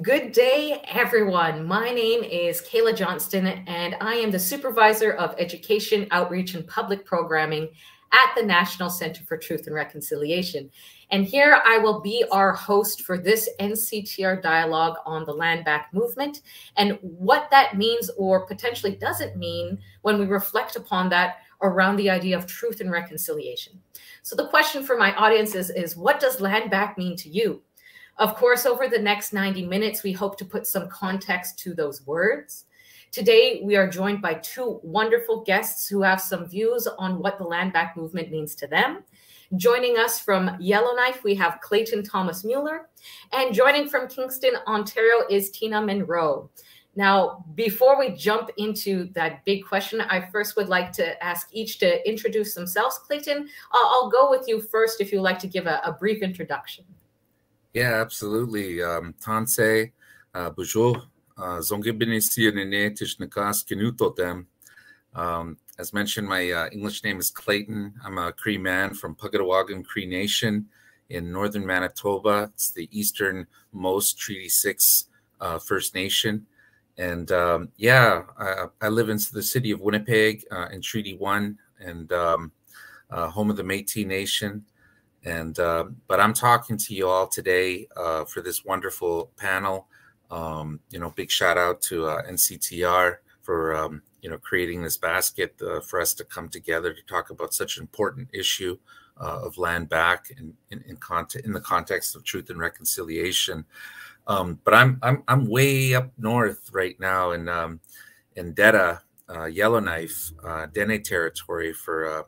Good day, everyone. My name is Kayla Johnston, and I am the Supervisor of Education, Outreach, and Public Programming at the National Center for Truth and Reconciliation. And here I will be our host for this NCTR dialogue on the land back movement and what that means or potentially doesn't mean when we reflect upon that around the idea of truth and reconciliation. So the question for my audience is, is what does land back mean to you? Of course, over the next 90 minutes, we hope to put some context to those words. Today, we are joined by two wonderful guests who have some views on what the land back movement means to them. Joining us from Yellowknife, we have Clayton Thomas Miller. And joining from Kingston, Ontario is Tina Munroe. Now, before we jump into that big question, I first would like to ask each to introduce themselves. Clayton, I'll, I'll go with you first if you'd like to give a, a brief introduction. Yeah, absolutely. Um, Tanse, uh, bonjour. Uh, um, as mentioned, my uh, English name is Clayton. I'm a Cree man from Pukatawagan Cree Nation in northern Manitoba. It's the easternmost Treaty 6 uh, First Nation. And um, yeah, I, I, live in the city of Winnipeg uh, in Treaty 1 and um, uh, home of the Metis Nation. And uh, but I'm talking to you all today uh, for this wonderful panel. Um, you know, big shout out to uh, NCTR for um, you know creating this basket uh, for us to come together to talk about such an important issue uh, of land back in in, in, in the context of truth and reconciliation. Um, but I'm I'm I'm way up north right now in um, in Deda, uh, Yellowknife, Dene territory for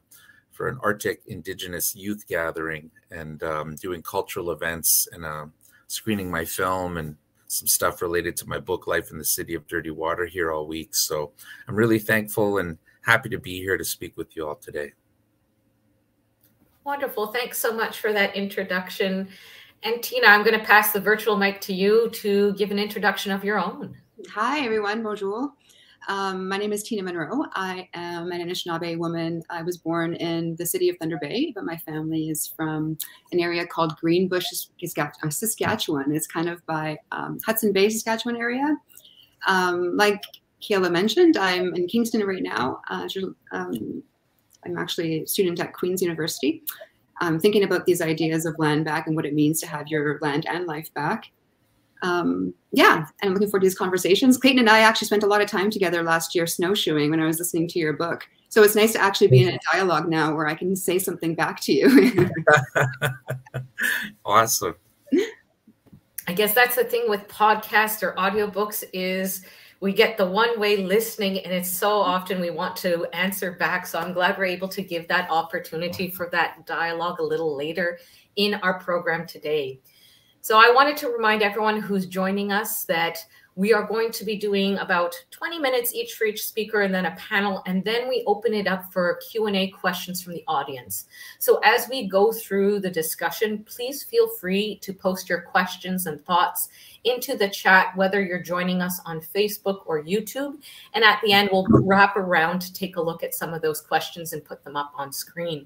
for an Arctic Indigenous youth gathering and um, doing cultural events and uh, screening my film and some stuff related to my book, Life in the City of Dirty Water, here all week. So I'm really thankful and happy to be here to speak with you all today. Wonderful. Thanks so much for that introduction. And Tina, I'm going to pass the virtual mic to you to give an introduction of your own. Hi, everyone. Bonjour. Um, my name is Tina Munroe. I am an Anishinaabe woman. I was born in the city of Thunder Bay, but my family is from an area called Greenbush, uh, Saskatchewan. It's kind of by um, Hudson Bay, Saskatchewan area. Um, like Kayla mentioned, I'm in Kingston right now. Uh, um, I'm actually a student at Queen's University. I'm thinking about these ideas of land back and what it means to have your land and life back um, yeah, and I'm looking forward to these conversations. Clayton and I actually spent a lot of time together last year snowshoeing when I was listening to your book. So it's nice to actually be in a dialogue now where I can say something back to you. awesome. I guess that's the thing with podcasts or audiobooks is we get the one way listening and it's so often we want to answer back so i'm glad we're able to give that opportunity for that dialogue a little later in our program today so I wanted to remind everyone who's joining us that we are going to be doing about 20 minutes each for each speaker and then a panel and then we open it up for q&a questions from the audience. So as we go through the discussion please feel free to post your questions and thoughts into the chat whether you're joining us on facebook or youtube. And at the end we'll wrap around to take a look at some of those questions and put them up on screen.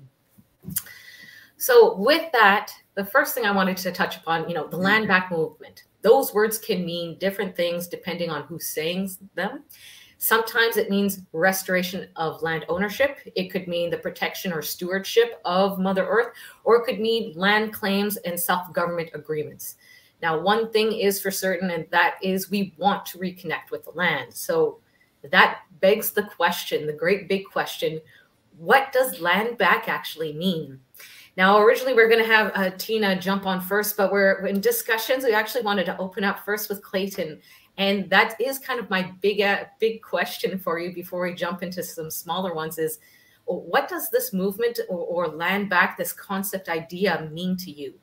So with that the first thing I wanted to touch upon, you know, the mm-hmm. land back movement. Those words can mean different things depending on who's saying them. Sometimes it means restoration of land ownership. It could mean the protection or stewardship of Mother Earth, or it could mean land claims and self government agreements. Now, one thing is for certain, and that is we want to reconnect with the land. So that begs the question, the great big question what does land back actually mean? Now, originally we are going to have uh, Tina jump on first, but we're in discussions. We actually wanted to open up first with Clayton. And that is kind of my big, uh, big question for you before we jump into some smaller ones is what does this movement or, or land back, this concept idea mean to you?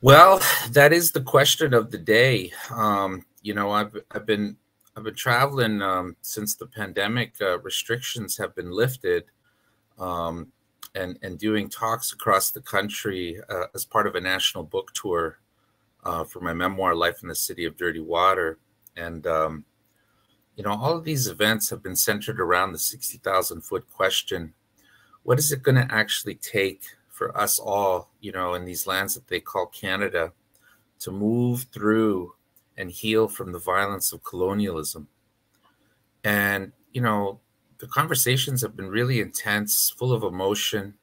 Well, that is the question of the day. Um, you know, I've, I've been I've been traveling um, since the pandemic uh, restrictions have been lifted, um, and and doing talks across the country uh, as part of a national book tour uh, for my memoir life in the city of dirty water and um, you know all of these events have been centered around the 60000 foot question what is it going to actually take for us all you know in these lands that they call canada to move through and heal from the violence of colonialism. And, you know, the conversations have been really intense, full of emotion,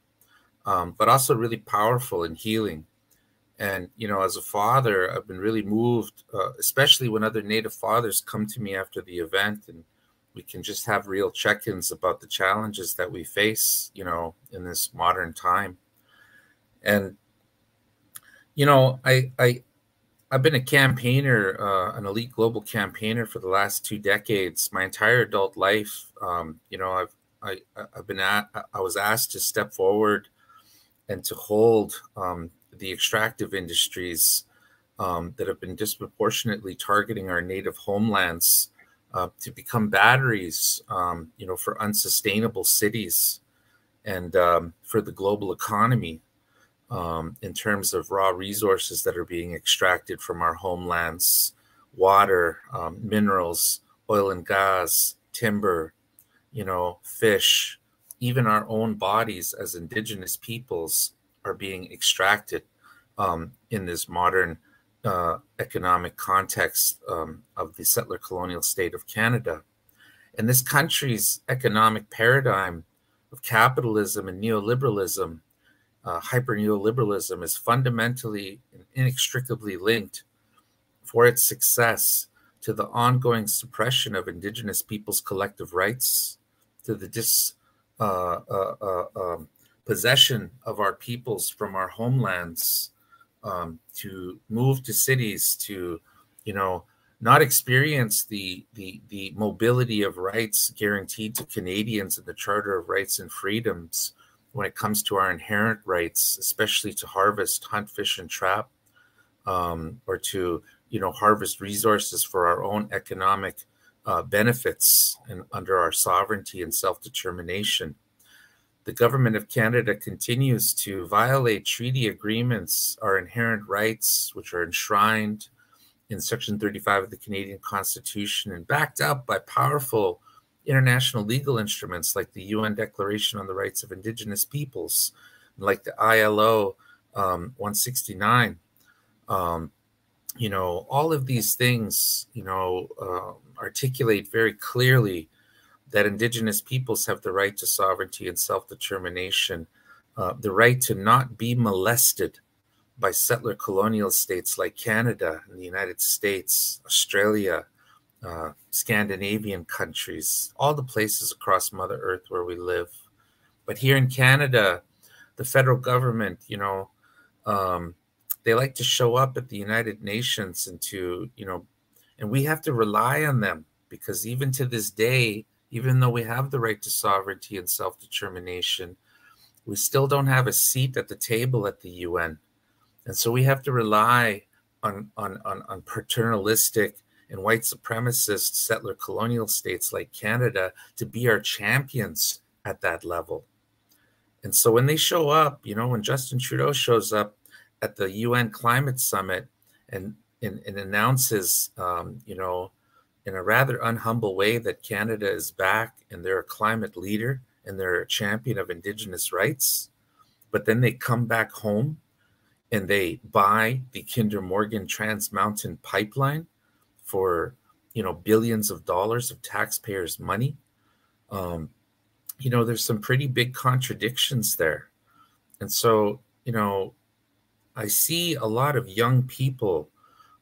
um, but also really powerful and healing. And, you know, as a father, I've been really moved, uh, especially when other Native fathers come to me after the event and we can just have real check ins about the challenges that we face, you know, in this modern time. And, you know, I, I, I've been a campaigner, uh, an elite global campaigner for the last two decades. My entire adult life, um, you know, I've I, I've been at, I was asked to step forward and to hold um, the extractive industries um, that have been disproportionately targeting our native homelands uh, to become batteries, um, you know, for unsustainable cities and um, for the global economy um, in terms of raw resources that are being extracted from our homelands, water, um, minerals, oil and gas, timber, you know, fish, even our own bodies as indigenous peoples are being extracted um, in this modern uh, economic context um, of the settler colonial state of Canada. And this country's economic paradigm of capitalism and neoliberalism uh, hyper neoliberalism is fundamentally and inextricably linked for its success to the ongoing suppression of indigenous peoples' collective rights, to the dis, uh, uh, uh um, possession of our peoples from our homelands, um, to move to cities, to, you know, not experience the, the, the mobility of rights guaranteed to Canadians in the Charter of Rights and Freedoms, when it comes to our inherent rights, especially to harvest, hunt, fish, and trap, um, or to you know harvest resources for our own economic uh, benefits and under our sovereignty and self-determination. The government of Canada continues to violate treaty agreements, our inherent rights, which are enshrined in Section 35 of the Canadian Constitution and backed up by powerful international legal instruments like the UN Declaration on the Rights of Indigenous Peoples, like the ILO um, 169. Um, you know, all of these things, you know, uh, articulate very clearly that Indigenous peoples have the right to sovereignty and self determination, uh, the right to not be molested by settler colonial states like Canada and the United States, Australia, uh, Scandinavian countries, all the places across Mother Earth where we live. But here in Canada, the federal government, you know, um, they like to show up at the United Nations and to, you know, and we have to rely on them because even to this day, even though we have the right to sovereignty and self determination, we still don't have a seat at the table at the UN. And so we have to rely on, on, on, on paternalistic and white supremacist settler colonial states like Canada to be our champions at that level. And so when they show up, you know, when Justin Trudeau shows up at the UN climate summit and, and, and announces, um, you know, in a rather unhumble way that Canada is back and they're a climate leader and they're a champion of Indigenous rights, but then they come back home and they buy the Kinder Morgan Trans Mountain pipeline for you know billions of dollars of taxpayers' money. Um, you know, there's some pretty big contradictions there, and so you know, I see a lot of young people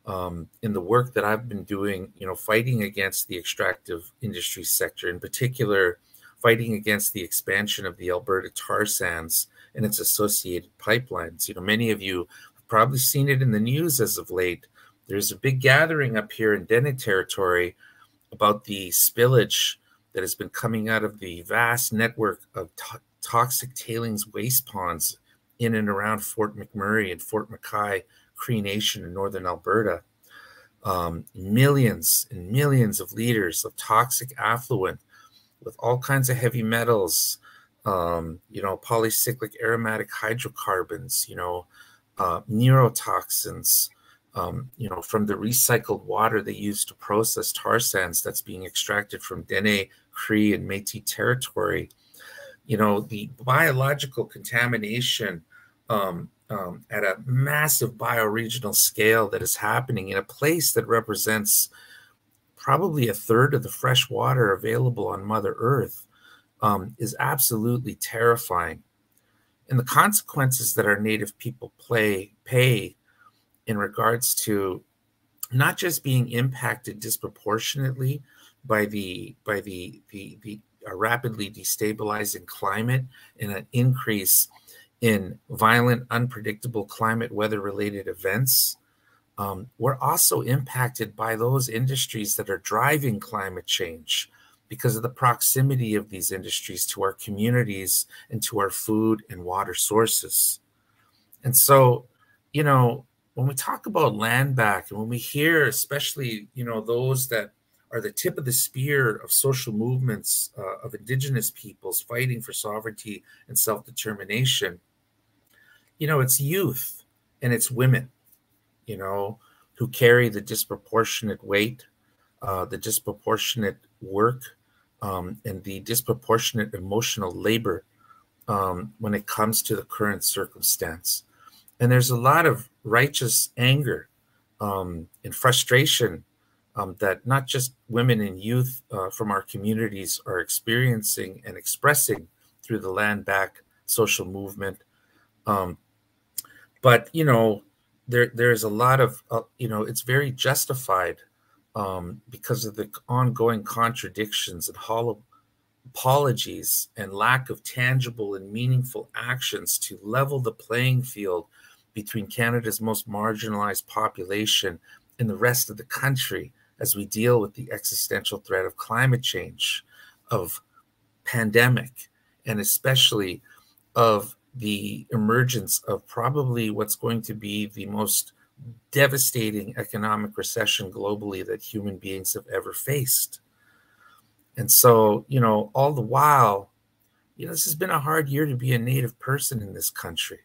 um, in the work that I've been doing. You know, fighting against the extractive industry sector, in particular, fighting against the expansion of the Alberta tar sands and its associated pipelines. You know, many of you have probably seen it in the news as of late there's a big gathering up here in Dene territory about the spillage that has been coming out of the vast network of to toxic tailings waste ponds in and around Fort McMurray and Fort McKay Cree Nation in northern Alberta. Um, millions and millions of liters of toxic effluent with all kinds of heavy metals, um, you know, polycyclic aromatic hydrocarbons, you know, uh, neurotoxins, um, you know, from the recycled water they use to process tar sands that's being extracted from Dene, Cree, and Métis territory. You know, the biological contamination um, um, at a massive bioregional scale that is happening in a place that represents probably a third of the fresh water available on Mother Earth um, is absolutely terrifying. And the consequences that our Native people play pay in regards to not just being impacted disproportionately by the by the the, the rapidly destabilizing climate and an increase in violent, unpredictable climate weather related events. Um, we're also impacted by those industries that are driving climate change because of the proximity of these industries to our communities and to our food and water sources. And so, you know, when we talk about land back and when we hear, especially, you know, those that are the tip of the spear of social movements uh, of indigenous peoples fighting for sovereignty and self-determination, you know, it's youth and it's women, you know, who carry the disproportionate weight, uh, the disproportionate work, um, and the disproportionate emotional labor um, when it comes to the current circumstance. And there's a lot of righteous anger um, and frustration um, that not just women and youth uh, from our communities are experiencing and expressing through the land back social movement. Um, but, you know, there, there's a lot of, uh, you know, it's very justified um, because of the ongoing contradictions and hollow apologies and lack of tangible and meaningful actions to level the playing field between Canada's most marginalized population and the rest of the country as we deal with the existential threat of climate change, of pandemic, and especially of the emergence of probably what's going to be the most devastating economic recession globally that human beings have ever faced. And so, you know, all the while, you know, this has been a hard year to be a Native person in this country.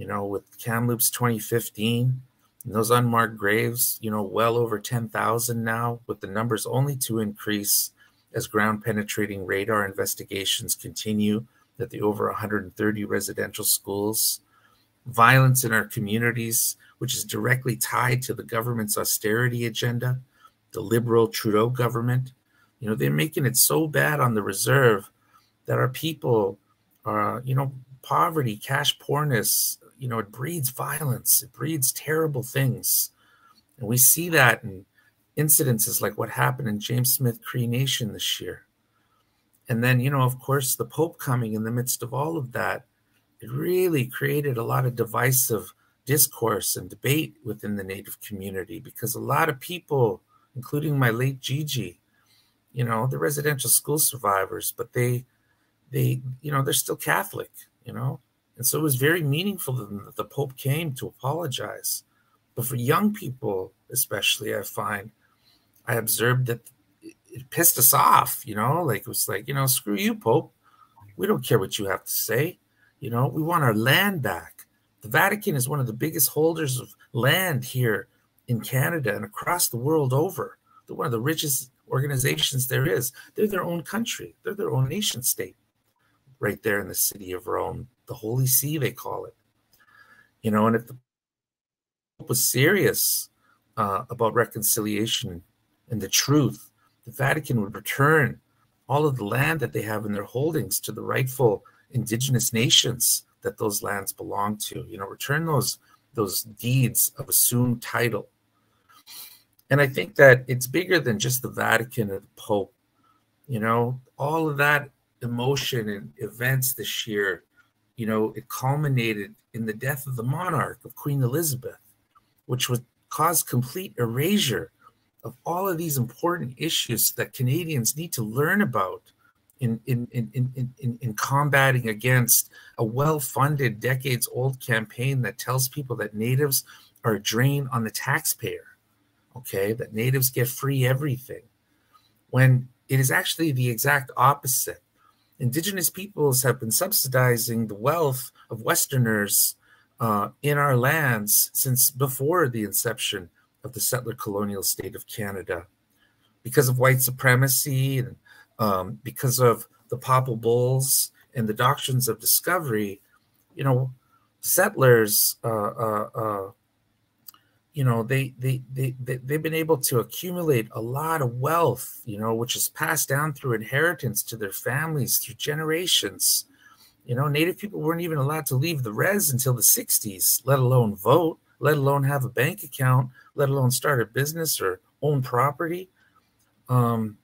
You know, with Kamloops 2015, and those unmarked graves, you know, well over 10,000 now, with the numbers only to increase as ground penetrating radar investigations continue at the over 130 residential schools. Violence in our communities which is directly tied to the government's austerity agenda, the liberal Trudeau government. You know, they're making it so bad on the reserve that our people are, you know, poverty, cash poorness, you know, it breeds violence, it breeds terrible things. And we see that in incidences like what happened in James Smith Cree Nation this year. And then, you know, of course, the Pope coming in the midst of all of that, it really created a lot of divisive discourse and debate within the Native community because a lot of people, including my late Gigi, you know, the residential school survivors, but they, they, you know, they're still Catholic, you know, and so it was very meaningful that the Pope came to apologize. But for young people, especially, I find, I observed that it pissed us off, you know, like it was like, you know, screw you, Pope. We don't care what you have to say. You know, we want our land back. The Vatican is one of the biggest holders of land here in Canada and across the world over. They're one of the richest organizations there is. They're their own country, they're their own nation state right there in the city of Rome, the Holy See, they call it. You know, and if the Pope was serious uh, about reconciliation and the truth, the Vatican would return all of the land that they have in their holdings to the rightful indigenous nations that those lands belong to. You know, return those those deeds of assumed title. And I think that it's bigger than just the Vatican or the Pope. You know, all of that emotion and events this year, you know, it culminated in the death of the monarch of Queen Elizabeth, which would cause complete erasure of all of these important issues that Canadians need to learn about in, in, in, in, in, in combating against a well-funded, decades-old campaign that tells people that natives are a drain on the taxpayer, okay, that natives get free everything, when it is actually the exact opposite. Indigenous peoples have been subsidizing the wealth of Westerners uh, in our lands since before the inception of the settler colonial state of Canada. Because of white supremacy and um, because of the papal Bulls and the doctrines of discovery, you know, settlers, uh, uh, uh, you know, they, they, they, they, they've been able to accumulate a lot of wealth, you know, which is passed down through inheritance to their families through generations. You know, Native people weren't even allowed to leave the res until the 60s, let alone vote, let alone have a bank account, let alone start a business or own property. Um,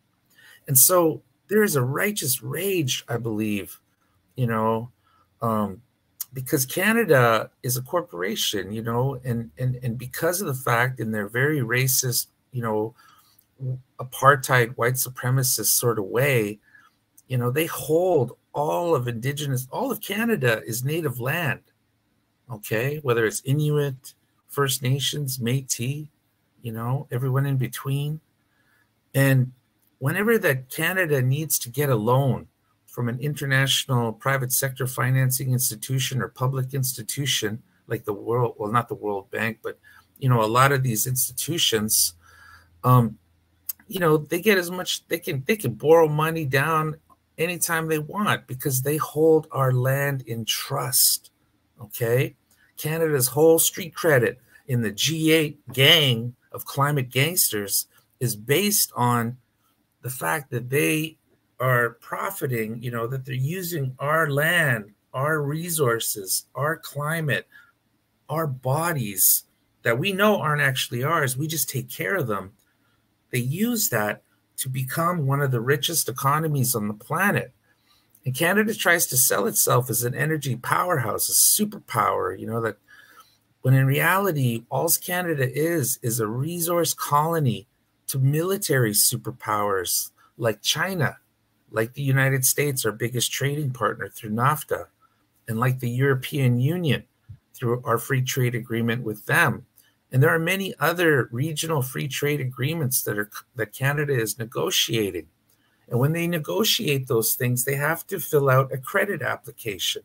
and so there is a righteous rage, I believe, you know, um, because Canada is a corporation, you know, and and and because of the fact in their very racist, you know, apartheid white supremacist sort of way, you know, they hold all of indigenous, all of Canada is native land. Okay, whether it's Inuit, First Nations, Métis, you know, everyone in between. And whenever that Canada needs to get a loan from an international private sector financing institution or public institution like the world, well, not the World Bank, but you know, a lot of these institutions, um, you know, they get as much they can they can borrow money down anytime they want because they hold our land in trust. Okay. Canada's whole street credit in the G8 gang of climate gangsters is based on the fact that they are profiting, you know, that they're using our land, our resources, our climate, our bodies that we know aren't actually ours. We just take care of them. They use that to become one of the richest economies on the planet. And Canada tries to sell itself as an energy powerhouse, a superpower, you know, that when in reality, all Canada is is a resource colony to military superpowers like China, like the United States, our biggest trading partner through NAFTA, and like the European Union through our free trade agreement with them. And there are many other regional free trade agreements that are that Canada is negotiating. And when they negotiate those things, they have to fill out a credit application.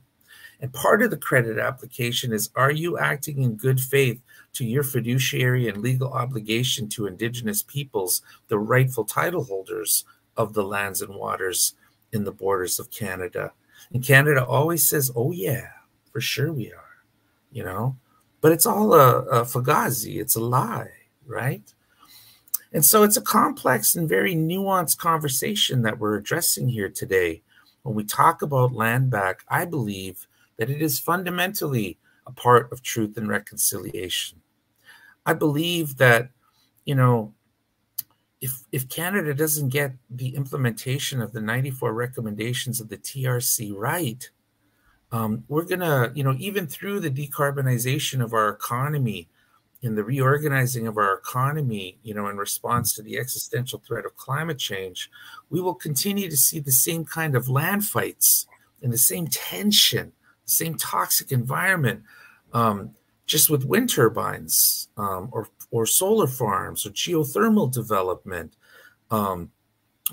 And part of the credit application is are you acting in good faith to your fiduciary and legal obligation to Indigenous peoples, the rightful title holders of the lands and waters in the borders of Canada? And Canada always says, oh, yeah, for sure we are, you know, but it's all a, a fugazi, it's a lie, right? And so it's a complex and very nuanced conversation that we're addressing here today. When we talk about land back, I believe that it is fundamentally a part of truth and reconciliation. I believe that, you know, if if Canada doesn't get the implementation of the 94 recommendations of the TRC right, um, we're gonna, you know, even through the decarbonization of our economy, and the reorganizing of our economy, you know, in response to the existential threat of climate change, we will continue to see the same kind of land fights and the same tension the same toxic environment, um, just with wind turbines um, or, or solar farms or geothermal development, um,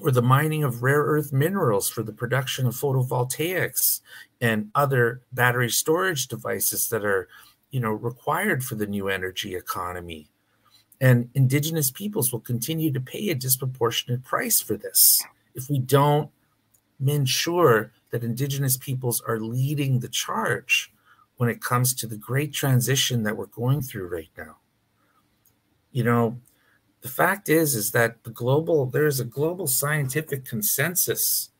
or the mining of rare earth minerals for the production of photovoltaics and other battery storage devices that are, you know, required for the new energy economy. And indigenous peoples will continue to pay a disproportionate price for this if we don't ensure that Indigenous peoples are leading the charge when it comes to the great transition that we're going through right now. You know, the fact is is that the global there is a global scientific consensus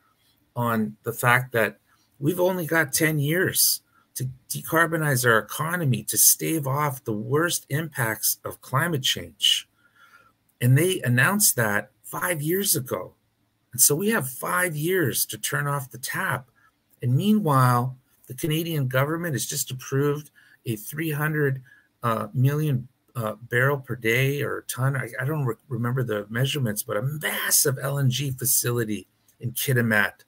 on the fact that we've only got 10 years to decarbonize our economy to stave off the worst impacts of climate change. And they announced that 5 years ago. And so we have five years to turn off the tap. And meanwhile, the Canadian government has just approved a 300 uh, million uh, barrel per day or ton. I, I don't re remember the measurements, but a massive LNG facility in Kitimat,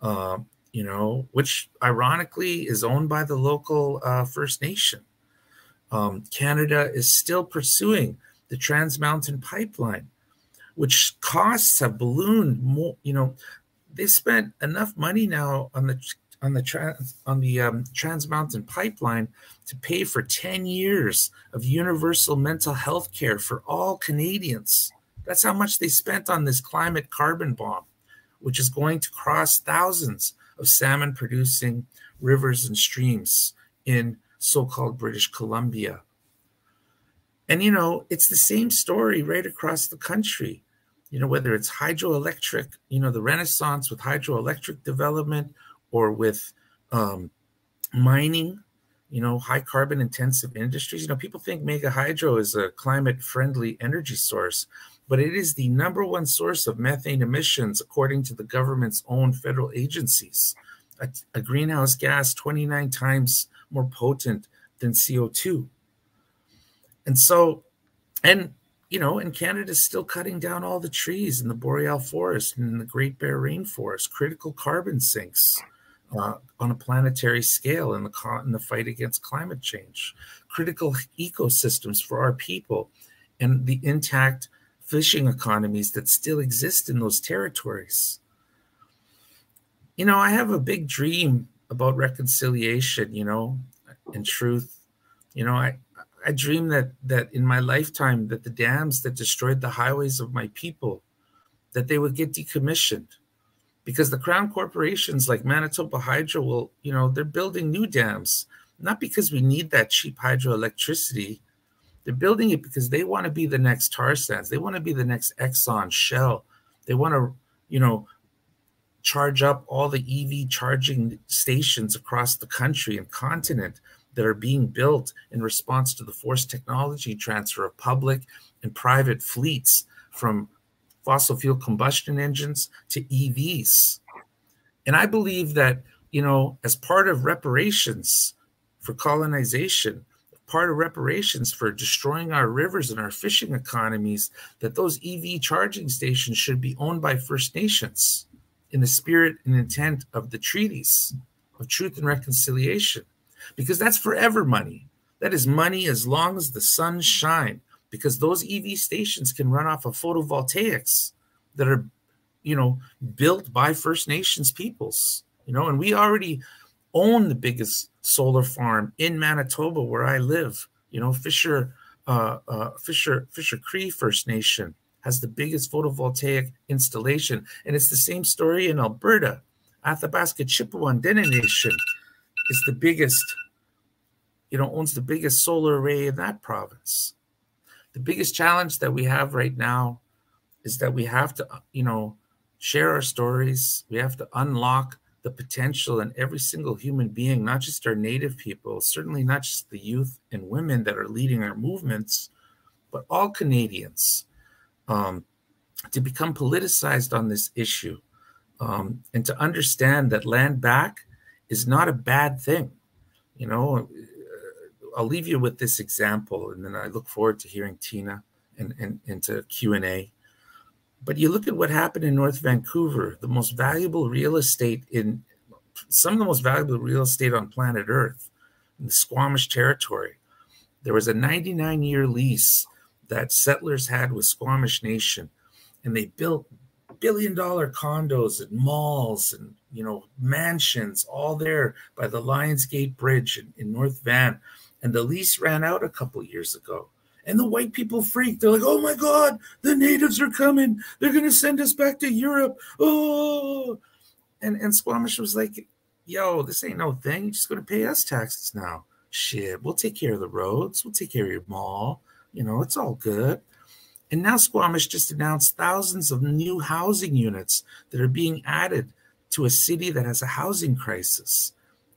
uh, you know, which ironically is owned by the local uh, First Nation. Um, Canada is still pursuing the Trans Mountain Pipeline, which costs have ballooned more. You know, they spent enough money now on the on the trans on the um, Trans Mountain Pipeline to pay for ten years of universal mental health care for all Canadians. That's how much they spent on this climate carbon bomb, which is going to cross thousands of salmon producing rivers and streams in so called British Columbia. And, you know, it's the same story right across the country. You know, whether it's hydroelectric, you know, the renaissance with hydroelectric development or with um, mining, you know, high carbon intensive industries. You know, people think mega hydro is a climate friendly energy source, but it is the number one source of methane emissions, according to the government's own federal agencies. A, a greenhouse gas 29 times more potent than CO2. And so, and you know, and Canada's still cutting down all the trees in the boreal forest and in the Great Bear rainforest, critical carbon sinks uh, on a planetary scale in the, in the fight against climate change, critical ecosystems for our people, and the intact fishing economies that still exist in those territories. You know, I have a big dream about reconciliation, you know, and truth. You know, I, I dream that that in my lifetime that the dams that destroyed the highways of my people that they would get decommissioned because the crown corporations like Manitoba Hydro will, you know, they're building new dams not because we need that cheap hydroelectricity. They're building it because they want to be the next tar sands. They want to be the next Exxon, Shell. They want to, you know, charge up all the EV charging stations across the country and continent that are being built in response to the forced technology transfer of public and private fleets from fossil fuel combustion engines to EVs. And I believe that, you know, as part of reparations for colonization, part of reparations for destroying our rivers and our fishing economies, that those EV charging stations should be owned by First Nations in the spirit and intent of the treaties of truth and reconciliation because that's forever money. That is money as long as the sun shine because those EV stations can run off of photovoltaics that are, you know, built by First Nations peoples, you know, and we already own the biggest solar farm in Manitoba where I live, you know, Fisher, uh, uh, Fisher, Fisher Cree First Nation has the biggest photovoltaic installation. And it's the same story in Alberta. Athabasca Chippewa Dene Nation is the biggest, you know, owns the biggest solar array in that province. The biggest challenge that we have right now is that we have to, you know, share our stories. We have to unlock the potential in every single human being, not just our native people, certainly not just the youth and women that are leading our movements, but all Canadians um, to become politicized on this issue um, and to understand that land back is not a bad thing. You know, I'll leave you with this example, and then I look forward to hearing Tina and, and into Q&A. But you look at what happened in North Vancouver, the most valuable real estate in some of the most valuable real estate on planet Earth, in the Squamish territory. There was a 99 year lease that settlers had with Squamish Nation, and they built billion dollar condos and malls and you know mansions all there by the Lionsgate Bridge in, in North Van. And the lease ran out a couple years ago. And the white people freaked. They're like, oh my God, the natives are coming. They're going to send us back to Europe. Oh. And, and Squamish was like, yo, this ain't no thing. You're just going to pay us taxes now. Shit, we'll take care of the roads. We'll take care of your mall. You know, it's all good. And now Squamish just announced thousands of new housing units that are being added to a city that has a housing crisis.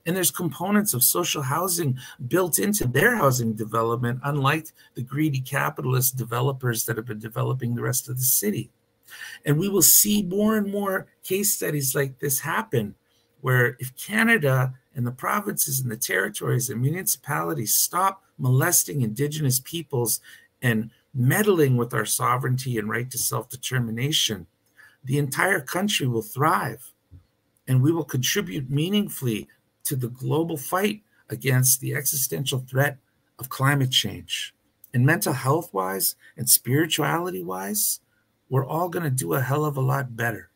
And there's components of social housing built into their housing development, unlike the greedy capitalist developers that have been developing the rest of the city. And we will see more and more case studies like this happen, where if Canada and the provinces and the territories and municipalities stop molesting Indigenous peoples and meddling with our sovereignty and right to self determination, the entire country will thrive and we will contribute meaningfully to the global fight against the existential threat of climate change. And mental health wise and spirituality wise, we're all going to do a hell of a lot better.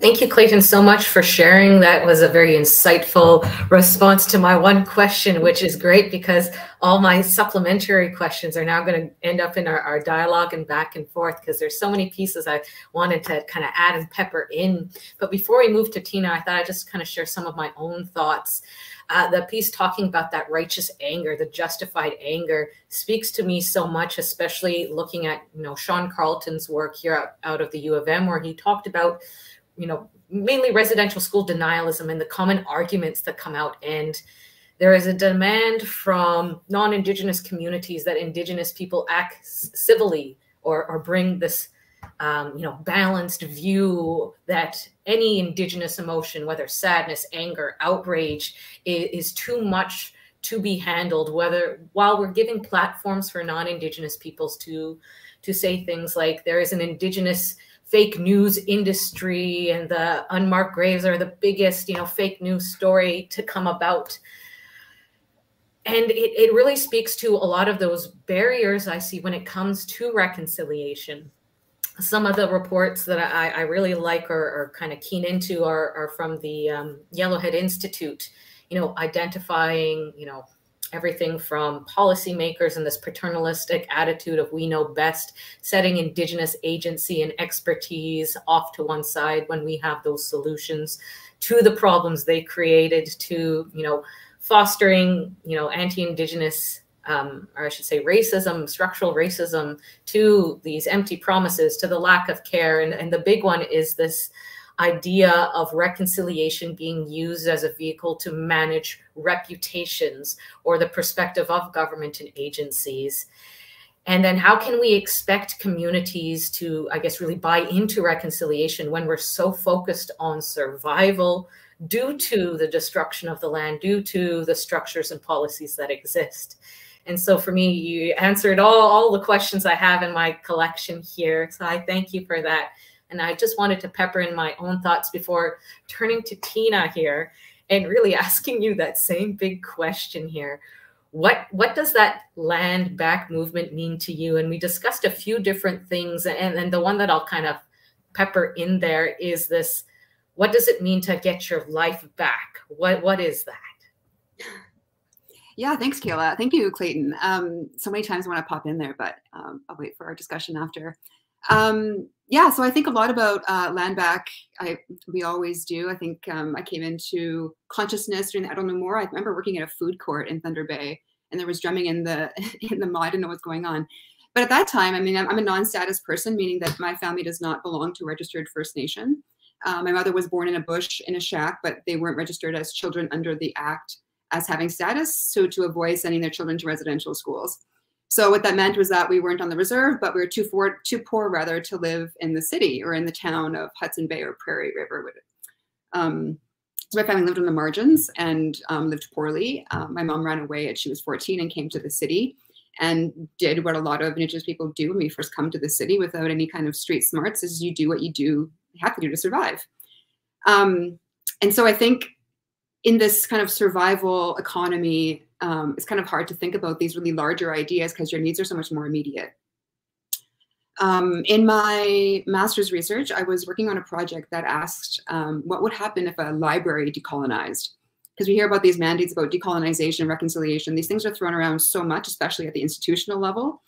Thank you, Clayton, so much for sharing. That was a very insightful response to my one question, which is great because all my supplementary questions are now going to end up in our, our dialogue and back and forth because there's so many pieces I wanted to kind of add and pepper in. But before we move to Tina, I thought I'd just kind of share some of my own thoughts. Uh, the piece talking about that righteous anger, the justified anger, speaks to me so much, especially looking at you know Sean Carleton's work here out, out of the U of M, where he talked about you know mainly residential school denialism and the common arguments that come out. And there is a demand from non-indigenous communities that indigenous people act civilly or, or bring this um, you know balanced view that any indigenous emotion whether sadness anger outrage is, is too much to be handled whether while we're giving platforms for non-indigenous peoples to to say things like there is an indigenous fake news industry and the unmarked graves are the biggest you know fake news story to come about. And it, it really speaks to a lot of those barriers i see when it comes to reconciliation. Some of the reports that i, I really like or, kind of keen into are, are from the um, yellowhead institute you know identifying you know everything from policymakers and this paternalistic attitude of we know best, setting indigenous agency and expertise off to one side when we have those solutions to the problems they created, to you know fostering you know anti-indigenous um, or I should say racism, structural racism, to these empty promises, to the lack of care, and, and the big one is this idea of reconciliation being used as a vehicle to manage reputations or the perspective of government and agencies. And then how can we expect communities to, I guess, really buy into reconciliation when we're so focused on survival due to the destruction of the land, due to the structures and policies that exist? And so for me, you answered all, all the questions I have in my collection here. So I thank you for that. And I just wanted to pepper in my own thoughts before turning to Tina here and really asking you that same big question here. What, what does that land back movement mean to you? And we discussed a few different things. And, and the one that I'll kind of pepper in there is this what does it mean to get your life back? What, what is that? Yeah, thanks, Kayla. Thank you, Clayton. Um, so many times I want to pop in there, but um, I'll wait for our discussion after. Um, yeah, so I think a lot about uh, land back. I we always do. I think um, I came into consciousness during the Idle No More. I remember working at a food court in Thunder Bay, and there was drumming in the in the mud. I didn't know what's going on. But at that time, I mean, I'm, I'm a non-status person, meaning that my family does not belong to registered First Nation. Uh, my mother was born in a bush in a shack, but they weren't registered as children under the Act as having status, so to avoid sending their children to residential schools. So what that meant was that we weren't on the reserve, but we were too, for, too poor rather to live in the city or in the town of Hudson Bay or Prairie River. Um, so my family lived on the margins and um, lived poorly. Um, my mom ran away at she was 14 and came to the city and did what a lot of indigenous people do when we first come to the city without any kind of street smarts is you do what you do have to do to survive. Um, and so I think in this kind of survival economy, um, it's kind of hard to think about these really larger ideas because your needs are so much more immediate. Um, in my master's research, I was working on a project that asked um, what would happen if a library decolonized? Because we hear about these mandates about decolonization, reconciliation. These things are thrown around so much, especially at the institutional level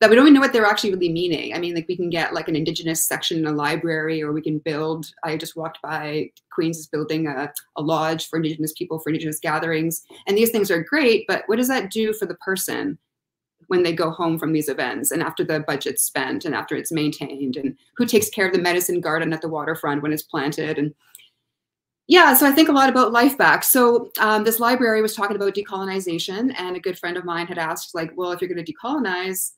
that we don't even know what they're actually really meaning. I mean, like we can get like an indigenous section in a library, or we can build. I just walked by Queens is building a, a lodge for indigenous people for indigenous gatherings, and these things are great. But what does that do for the person when they go home from these events, and after the budget's spent, and after it's maintained, and who takes care of the medicine garden at the waterfront when it's planted, and yeah, so I think a lot about life back. So um, this library was talking about decolonization, and a good friend of mine had asked, like, well, if you're going to decolonize,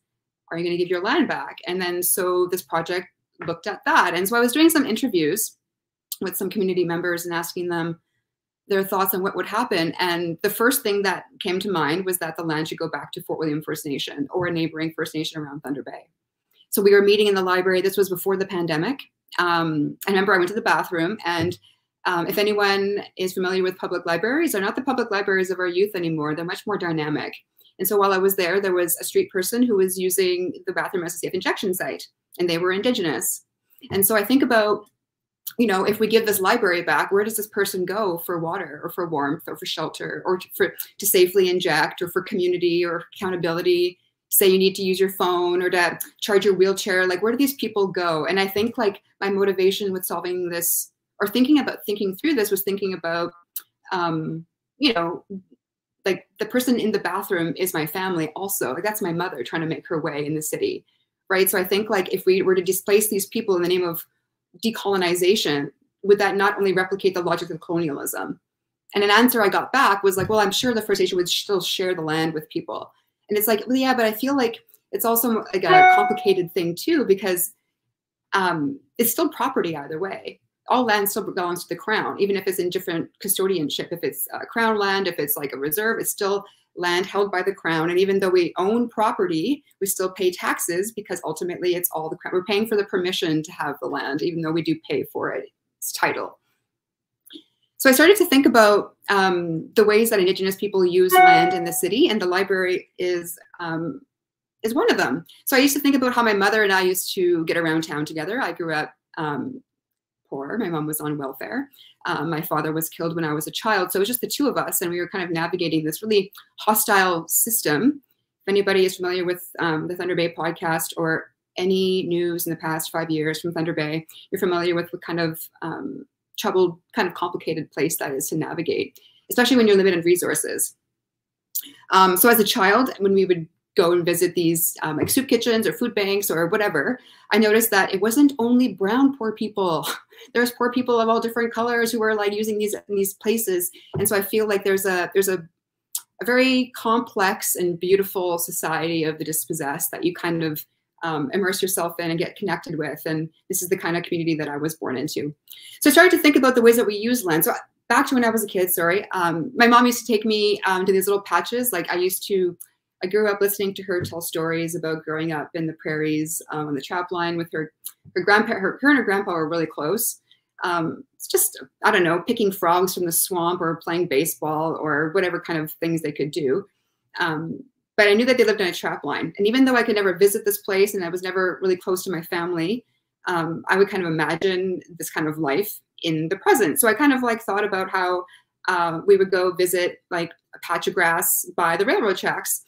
are you going to give your land back? And then so this project looked at that. And so I was doing some interviews with some community members and asking them their thoughts on what would happen. And the first thing that came to mind was that the land should go back to Fort William First Nation or a neighboring First Nation around Thunder Bay. So we were meeting in the library. This was before the pandemic. Um, I remember I went to the bathroom and um, if anyone is familiar with public libraries, they're not the public libraries of our youth anymore. They're much more dynamic. And so while I was there, there was a street person who was using the bathroom as a safe injection site, and they were Indigenous. And so I think about you know, if we give this library back, where does this person go for water or for warmth or for shelter or to, for to safely inject or for community or accountability? Say you need to use your phone or to charge your wheelchair. Like, where do these people go? And I think like my motivation with solving this or thinking about thinking through this was thinking about, um, you know, like the person in the bathroom is my family also. Like that's my mother trying to make her way in the city, right? So I think like if we were to displace these people in the name of decolonization, would that not only replicate the logic of colonialism? And an answer I got back was like, well, I'm sure the First Nation would still share the land with people. And it's like, well, yeah, but I feel like it's also like a complicated thing too, because um, it's still property either way. All land still belongs to the crown, even if it's in different custodianship. If it's uh, crown land, if it's like a reserve, it's still land held by the crown. And even though we own property, we still pay taxes because ultimately it's all the crown. We're paying for the permission to have the land, even though we do pay for it, its title. So I started to think about um, the ways that Indigenous people use land in the city, and the library is um, is one of them. So I used to think about how my mother and I used to get around town together. I grew up um, poor. My mom was on welfare. Um, my father was killed when I was a child. So it was just the two of us, and we were kind of navigating this really hostile system. If anybody is familiar with um, the Thunder Bay podcast or any news in the past five years from Thunder Bay, you're familiar with what kind of um, troubled, kind of complicated place that is to navigate, especially when you're limited resources. Um, so as a child, when we would go and visit these um, like soup kitchens or food banks or whatever, I noticed that it wasn't only brown poor people. There's poor people of all different colors who were like using these these places, and so I feel like there's a there's a a very complex and beautiful society of the dispossessed that you kind of um, immerse yourself in and get connected with. And this is the kind of community that I was born into. So I started to think about the ways that we use land. So back to when I was a kid, sorry, um, my mom used to take me um, to these little patches. Like I used to I grew up listening to her tell stories about growing up in the prairies um, on the trap line with her her grandpa. Her, her and her grandpa were really close. Um, it's just I don't know, picking frogs from the swamp or playing baseball or whatever kind of things they could do. Um, but I knew that they lived on a trap line, and even though I could never visit this place and I was never really close to my family, um, I would kind of imagine this kind of life in the present. So I kind of like thought about how uh, we would go visit like a patch of grass by the railroad tracks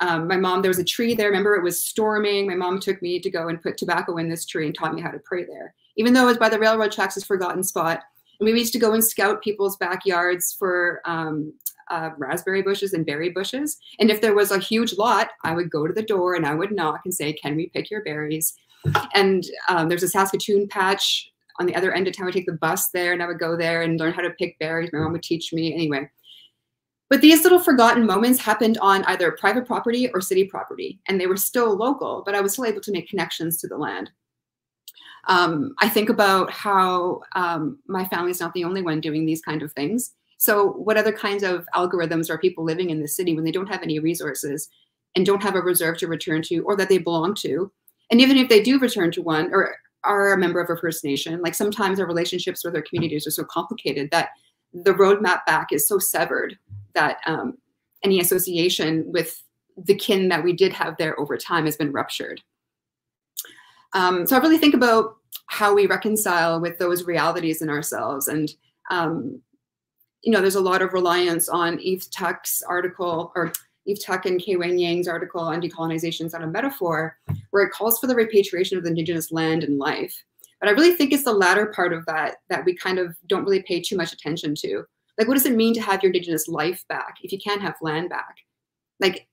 um, my mom, there was a tree there. Remember, it was storming. My mom took me to go and put tobacco in this tree and taught me how to pray there. Even though it was by the railroad tracks, this forgotten spot. And we used to go and scout people's backyards for um, uh, raspberry bushes and berry bushes. And if there was a huge lot, I would go to the door and I would knock and say, "Can we pick your berries?" And um, there's a Saskatoon patch on the other end of town. I would take the bus there, and I would go there and learn how to pick berries. My mom would teach me anyway. But these little forgotten moments happened on either private property or city property, and they were still local, but I was still able to make connections to the land. Um, I think about how um, my family is not the only one doing these kind of things. So what other kinds of algorithms are people living in the city when they don't have any resources and don't have a reserve to return to or that they belong to? And even if they do return to one or are a member of a First Nation, like sometimes our relationships with our communities are so complicated that the roadmap back is so severed that um, any association with the kin that we did have there over time has been ruptured. Um, so I really think about how we reconcile with those realities in ourselves. And, um, you know, there's a lot of reliance on Eve Tuck's article or Eve Tuck and K. Wayne Yang's article on decolonization is a metaphor, where it calls for the repatriation of the indigenous land and life. But I really think it's the latter part of that that we kind of don't really pay too much attention to. Like, what does it mean to have your indigenous life back if you can't have land back? Like,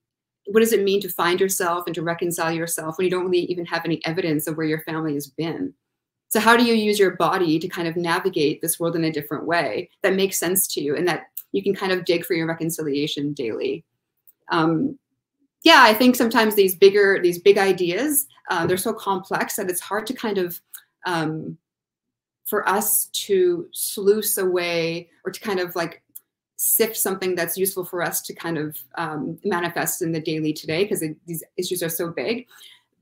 what does it mean to find yourself and to reconcile yourself when you don't really even have any evidence of where your family has been? So, how do you use your body to kind of navigate this world in a different way that makes sense to you and that you can kind of dig for your reconciliation daily? Um, yeah, I think sometimes these bigger, these big ideas, uh, they're so complex that it's hard to kind of um, for us to sluice away or to kind of like sift something that's useful for us to kind of um, manifest in the daily today because these issues are so big.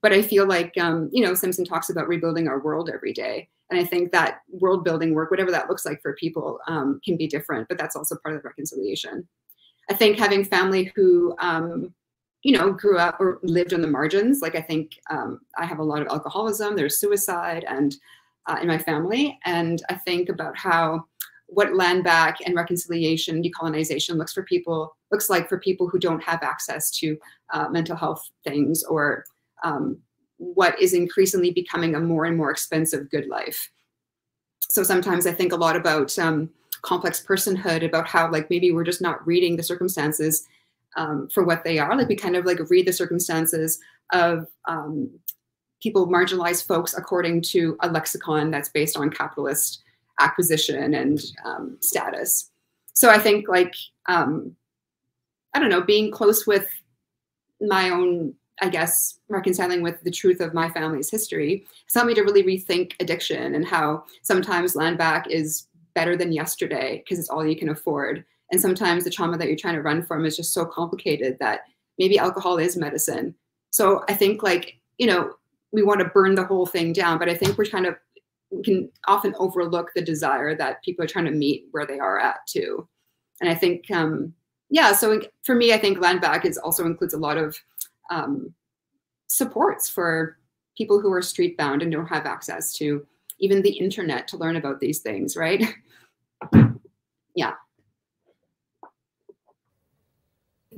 But I feel like, um, you know, Simpson talks about rebuilding our world every day. And I think that world building work, whatever that looks like for people, um, can be different, but that's also part of the reconciliation. I think having family who, um, you know, grew up or lived on the margins, like I think um, I have a lot of alcoholism, there's suicide, and uh, in my family. And I think about how what land back and reconciliation, decolonization looks for people looks like for people who don't have access to uh, mental health things or um, what is increasingly becoming a more and more expensive good life. So sometimes I think a lot about um, complex personhood, about how like maybe we're just not reading the circumstances um, for what they are. Like we kind of like read the circumstances of um, people, marginalized folks, according to a lexicon that's based on capitalist acquisition and um, status. So I think like, um, I don't know, being close with my own, I guess, reconciling with the truth of my family's history has helped me to really rethink addiction and how sometimes land back is better than yesterday because it's all you can afford. And sometimes the trauma that you're trying to run from is just so complicated that maybe alcohol is medicine. So I think like, you know, we want to burn the whole thing down, but I think we're kind of we can often overlook the desire that people are trying to meet where they are at too. And I think, um, yeah, so for me, I think land back is also includes a lot of um, supports for people who are street bound and don't have access to even the internet to learn about these things, right? yeah.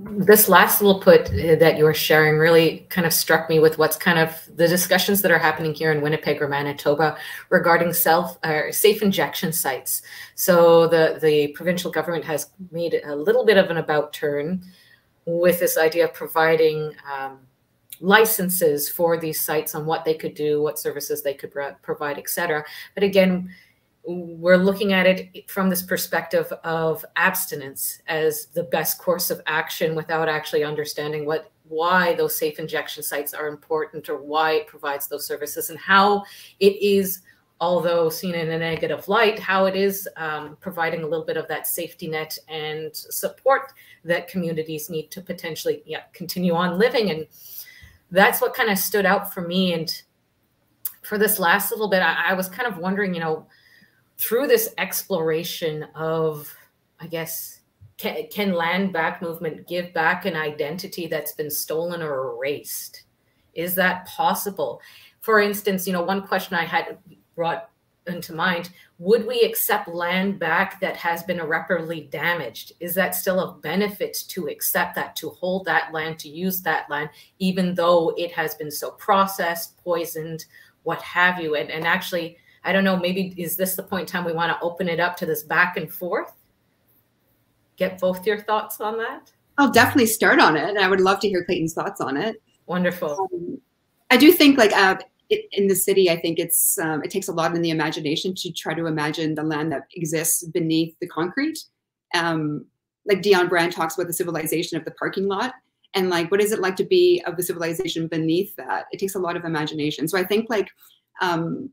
This last little put uh, that you were sharing really kind of struck me with what's kind of the discussions that are happening here in Winnipeg or Manitoba regarding self or uh, safe injection sites. So the the provincial government has made a little bit of an about turn with this idea of providing um, licenses for these sites on what they could do, what services they could provide, et cetera. But again, we're looking at it from this perspective of abstinence as the best course of action without actually understanding what why those safe injection sites are important or why it provides those services and how it is although seen in a negative light how it is um, providing a little bit of that safety net and support that communities need to potentially yeah, continue on living. And that's what kind of stood out for me. And for this last little bit I, I was kind of wondering you know through this exploration of, I guess, can, can land back movement give back an identity that's been stolen or erased? Is that possible? For instance, you know, one question I had brought into mind would we accept land back that has been irreparably damaged is that still a benefit to accept that to hold that land to use that land even though it has been so processed poisoned what have you and, and actually I don't know, maybe is this the point in time we want to open it up to this back and forth? Get both your thoughts on that? I'll definitely start on it. And I would love to hear Clayton's thoughts on it. Wonderful. Um, I do think like uh, it, in the city, I think it's um, it takes a lot in the imagination to try to imagine the land that exists beneath the concrete. Um, like Dionne Brand talks about the civilization of the parking lot and like what is it like to be of the civilization beneath that it takes a lot of imagination so i think like um,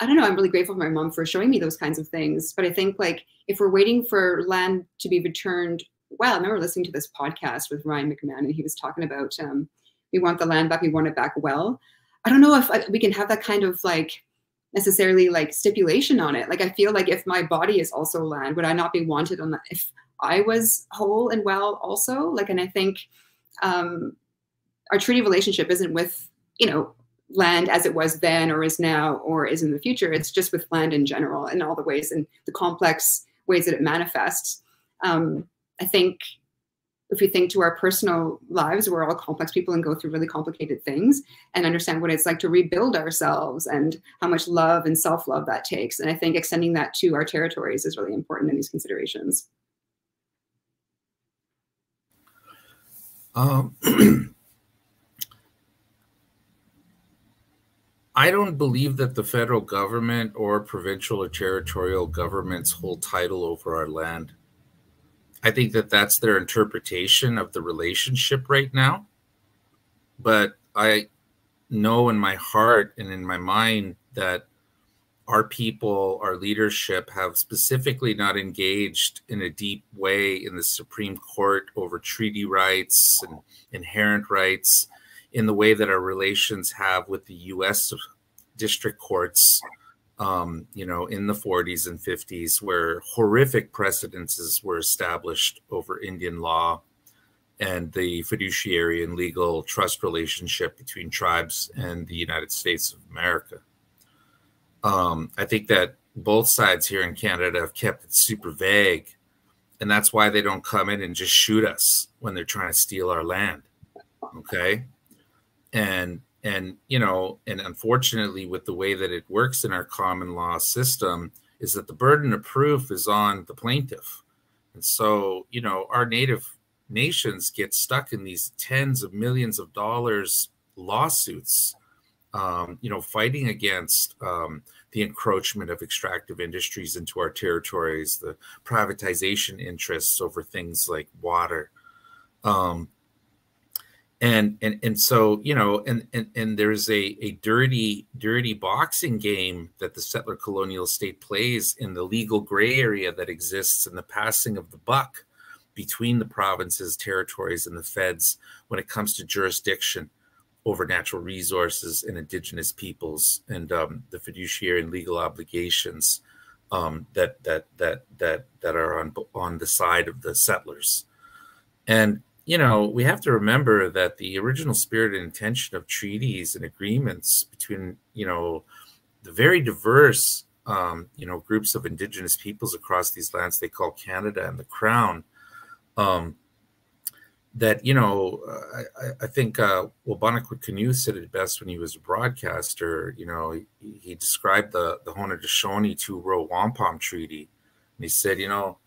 I don't know, I'm really grateful for my mom for showing me those kinds of things. But I think like if we're waiting for land to be returned, well, I remember listening to this podcast with Ryan McMahon and he was talking about um, we want the land back, we want it back well. I don't know if I, we can have that kind of like necessarily like stipulation on it. Like I feel like if my body is also land, would I not be wanted on that if I was whole and well also? Like, and I think um, our treaty relationship isn't with, you know, land as it was then or is now or is in the future. It's just with land in general and all the ways and the complex ways that it manifests. Um, I think if we think to our personal lives, we're all complex people and go through really complicated things and understand what it's like to rebuild ourselves and how much love and self love that takes. And I think extending that to our territories is really important in these considerations. Um, I don't believe that the federal government or provincial or territorial governments hold title over our land. I think that that's their interpretation of the relationship right now. But I know in my heart and in my mind that our people, our leadership have specifically not engaged in a deep way in the Supreme Court over treaty rights and inherent rights in the way that our relations have with the U.S. district courts, um, you know, in the 40s and 50s, where horrific precedences were established over Indian law and the fiduciary and legal trust relationship between tribes and the United States of America. Um, I think that both sides here in Canada have kept it super vague, and that's why they don't come in and just shoot us when they're trying to steal our land. Okay, and and you know, and unfortunately, with the way that it works in our common law system, is that the burden of proof is on the plaintiff, and so you know, our native nations get stuck in these tens of millions of dollars lawsuits um, you know, fighting against um, the encroachment of extractive industries into our territories, the privatization interests over things like water. Um, and, and, and so, you know, and, and, and there's a, a dirty, dirty boxing game that the settler colonial state plays in the legal gray area that exists in the passing of the buck between the provinces, territories, and the feds when it comes to jurisdiction over natural resources and indigenous peoples and um, the fiduciary and legal obligations um, that that that that that are on on the side of the settlers. And you know we have to remember that the original spirit and intention of treaties and agreements between you know the very diverse um, you know groups of indigenous peoples across these lands they call Canada and the Crown. Um, that you know I, I think uh, Bonacqua Canoe said it best when he was a broadcaster. You know, he, he described the the Haudenosaunee two row wampum treaty, and he said, you know,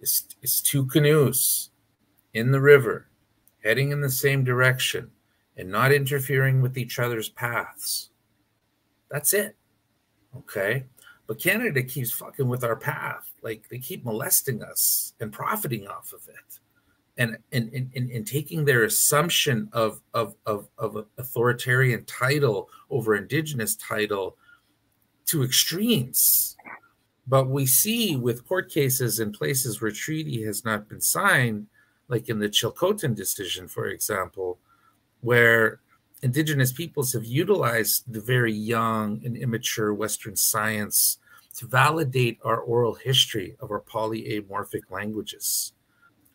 it's it's two canoes in the river, heading in the same direction, and not interfering with each other's paths. That's it. Okay. But Canada keeps fucking with our path. Like they keep molesting us and profiting off of it and and, and, and taking their assumption of, of, of, of authoritarian title over indigenous title to extremes. But we see with court cases in places where treaty has not been signed, like in the Chilcotin decision, for example, where indigenous peoples have utilized the very young and immature Western science to validate our oral history of our polyamorphic languages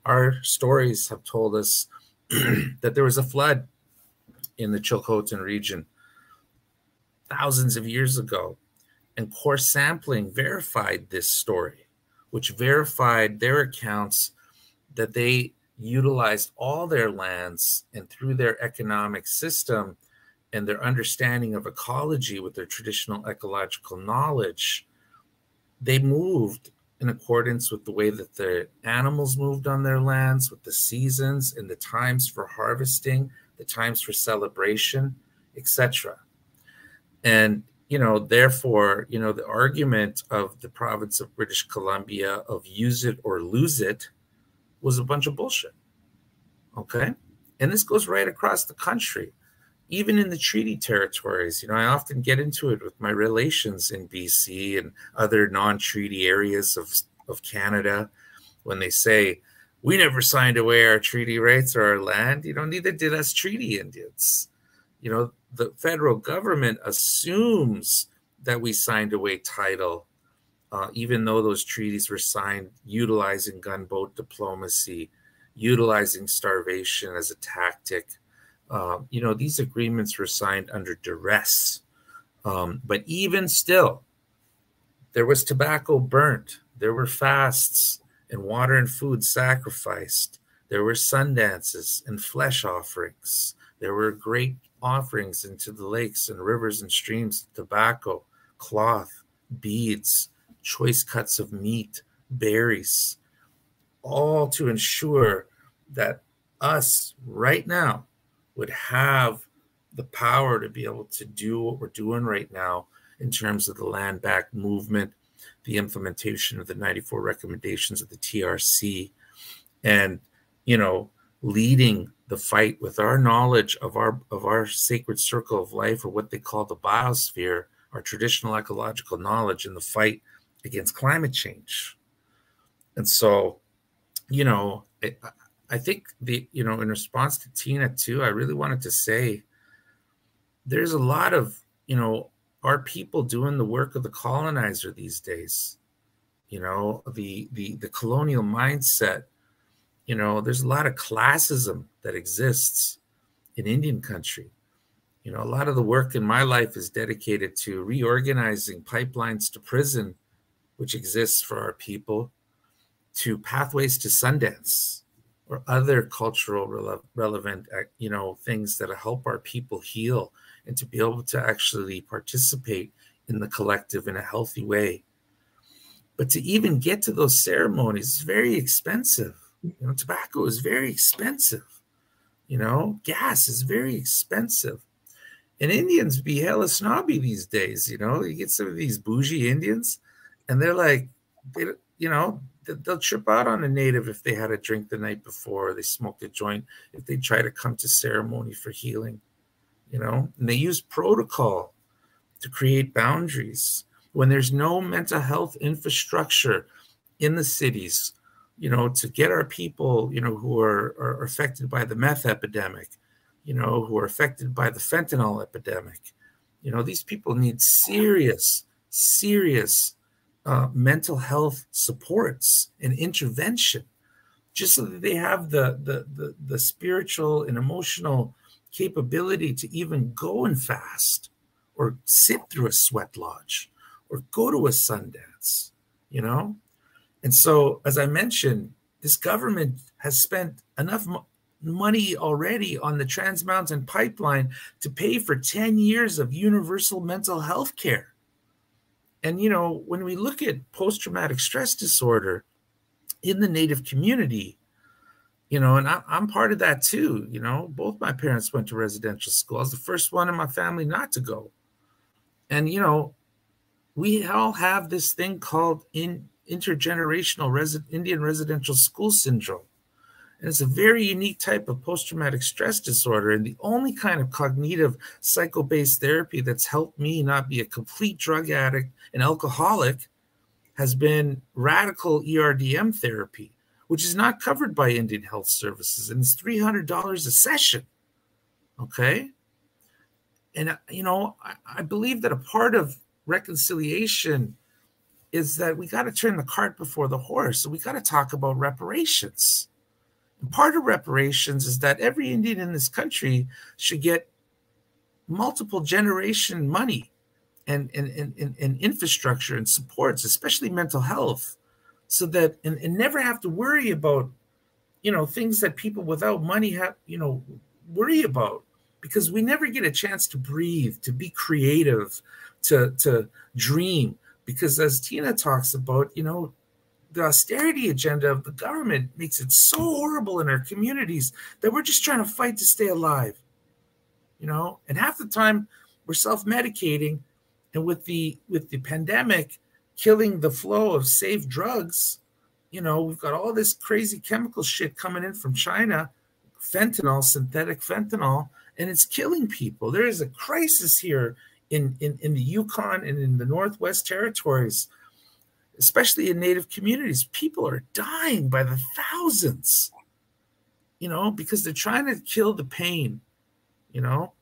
our stories have told us that there was a flood in the Chilcotin region thousands of years ago. And core sampling verified this story, which verified their accounts that they utilized all their lands and through their economic system and their understanding of ecology with their traditional ecological knowledge, they moved in accordance with the way that the animals moved on their lands, with the seasons and the times for harvesting, the times for celebration, etc. And you know, therefore, you know, the argument of the province of British Columbia of use it or lose it was a bunch of bullshit. Okay. And this goes right across the country even in the treaty territories, you know, I often get into it with my relations in BC and other non-treaty areas of, of Canada when they say, we never signed away our treaty rights or our land. You know, neither did us treaty Indians. You know, the federal government assumes that we signed away title, uh, even though those treaties were signed utilizing gunboat diplomacy, utilizing starvation as a tactic, um, you know, these agreements were signed under duress. Um, but even still, there was tobacco burnt, there were fasts and water and food sacrificed, there were sun dances and flesh offerings, there were great offerings into the lakes and rivers and streams, tobacco, cloth, beads, choice cuts of meat, berries, all to ensure that us right now would have the power to be able to do what we're doing right now in terms of the land back movement, the implementation of the 94 recommendations of the TRC, and you know, leading the fight with our knowledge of our of our sacred circle of life, or what they call the biosphere, our traditional ecological knowledge in the fight against climate change. And so, you know, I think the you know in response to Tina too, I really wanted to say there's a lot of you know our people doing the work of the colonizer these days. You know the the the colonial mindset. You know there's a lot of classism that exists in Indian country. You know, a lot of the work in my life is dedicated to reorganizing pipelines to prison, which exists for our people, to pathways to Sundance or other cultural rele relevant, uh, you know, things that help our people heal and to be able to actually participate in the collective in a healthy way. But to even get to those ceremonies is very expensive. You know, tobacco is very expensive. You know, gas is very expensive. And Indians be hella snobby these days. You know, you get some of these bougie Indians, and they're like, they, you know, they'll trip out on a native if they had a drink the night before, they smoked a joint, if they try to come to ceremony for healing, you know, and they use protocol to create boundaries. When there's no mental health infrastructure in the cities, you know, to get our people, you know, who are, are affected by the meth epidemic, you know, who are affected by the fentanyl epidemic, you know, these people need serious, serious uh, mental health supports and intervention, just so that they have the, the, the, the spiritual and emotional capability to even go and fast or sit through a sweat lodge or go to a Sundance, you know? And so, as I mentioned, this government has spent enough mo money already on the Trans Mountain Pipeline to pay for 10 years of universal mental health care. And, you know, when we look at post traumatic stress disorder in the Native community, you know, and I, am part of that too. You know, both my parents went to residential school. I was the first one in my family not to go. And, you know, we all have this thing called in intergenerational resi Indian residential school syndrome. It's a very unique type of post traumatic stress disorder. And the only kind of cognitive psycho based therapy that's helped me not be a complete drug addict and alcoholic has been radical ERDM therapy, which is not covered by Indian Health Services. And it's $300 a session. Okay. And, you know, I, I believe that a part of reconciliation is that we got to turn the cart before the horse. So we got to talk about reparations part of reparations is that every Indian in this country should get multiple generation money and, and, and, and, infrastructure and supports, especially mental health, so that and, and never have to worry about, you know, things that people without money have, you know, worry about because we never get a chance to breathe, to be creative, to to dream. Because as Tina talks about, you know, the austerity agenda of the government makes it so horrible in our communities that we're just trying to fight to stay alive you know? And half the time we're self-medicating and with the with the pandemic killing the flow of safe drugs you know we've got all this crazy chemical shit coming in from china fentanyl synthetic fentanyl and it's killing people. There is a crisis here in in, in the yukon and in the northwest territories especially in native communities, people are dying by the thousands, you know, because they're trying to kill the pain, you know.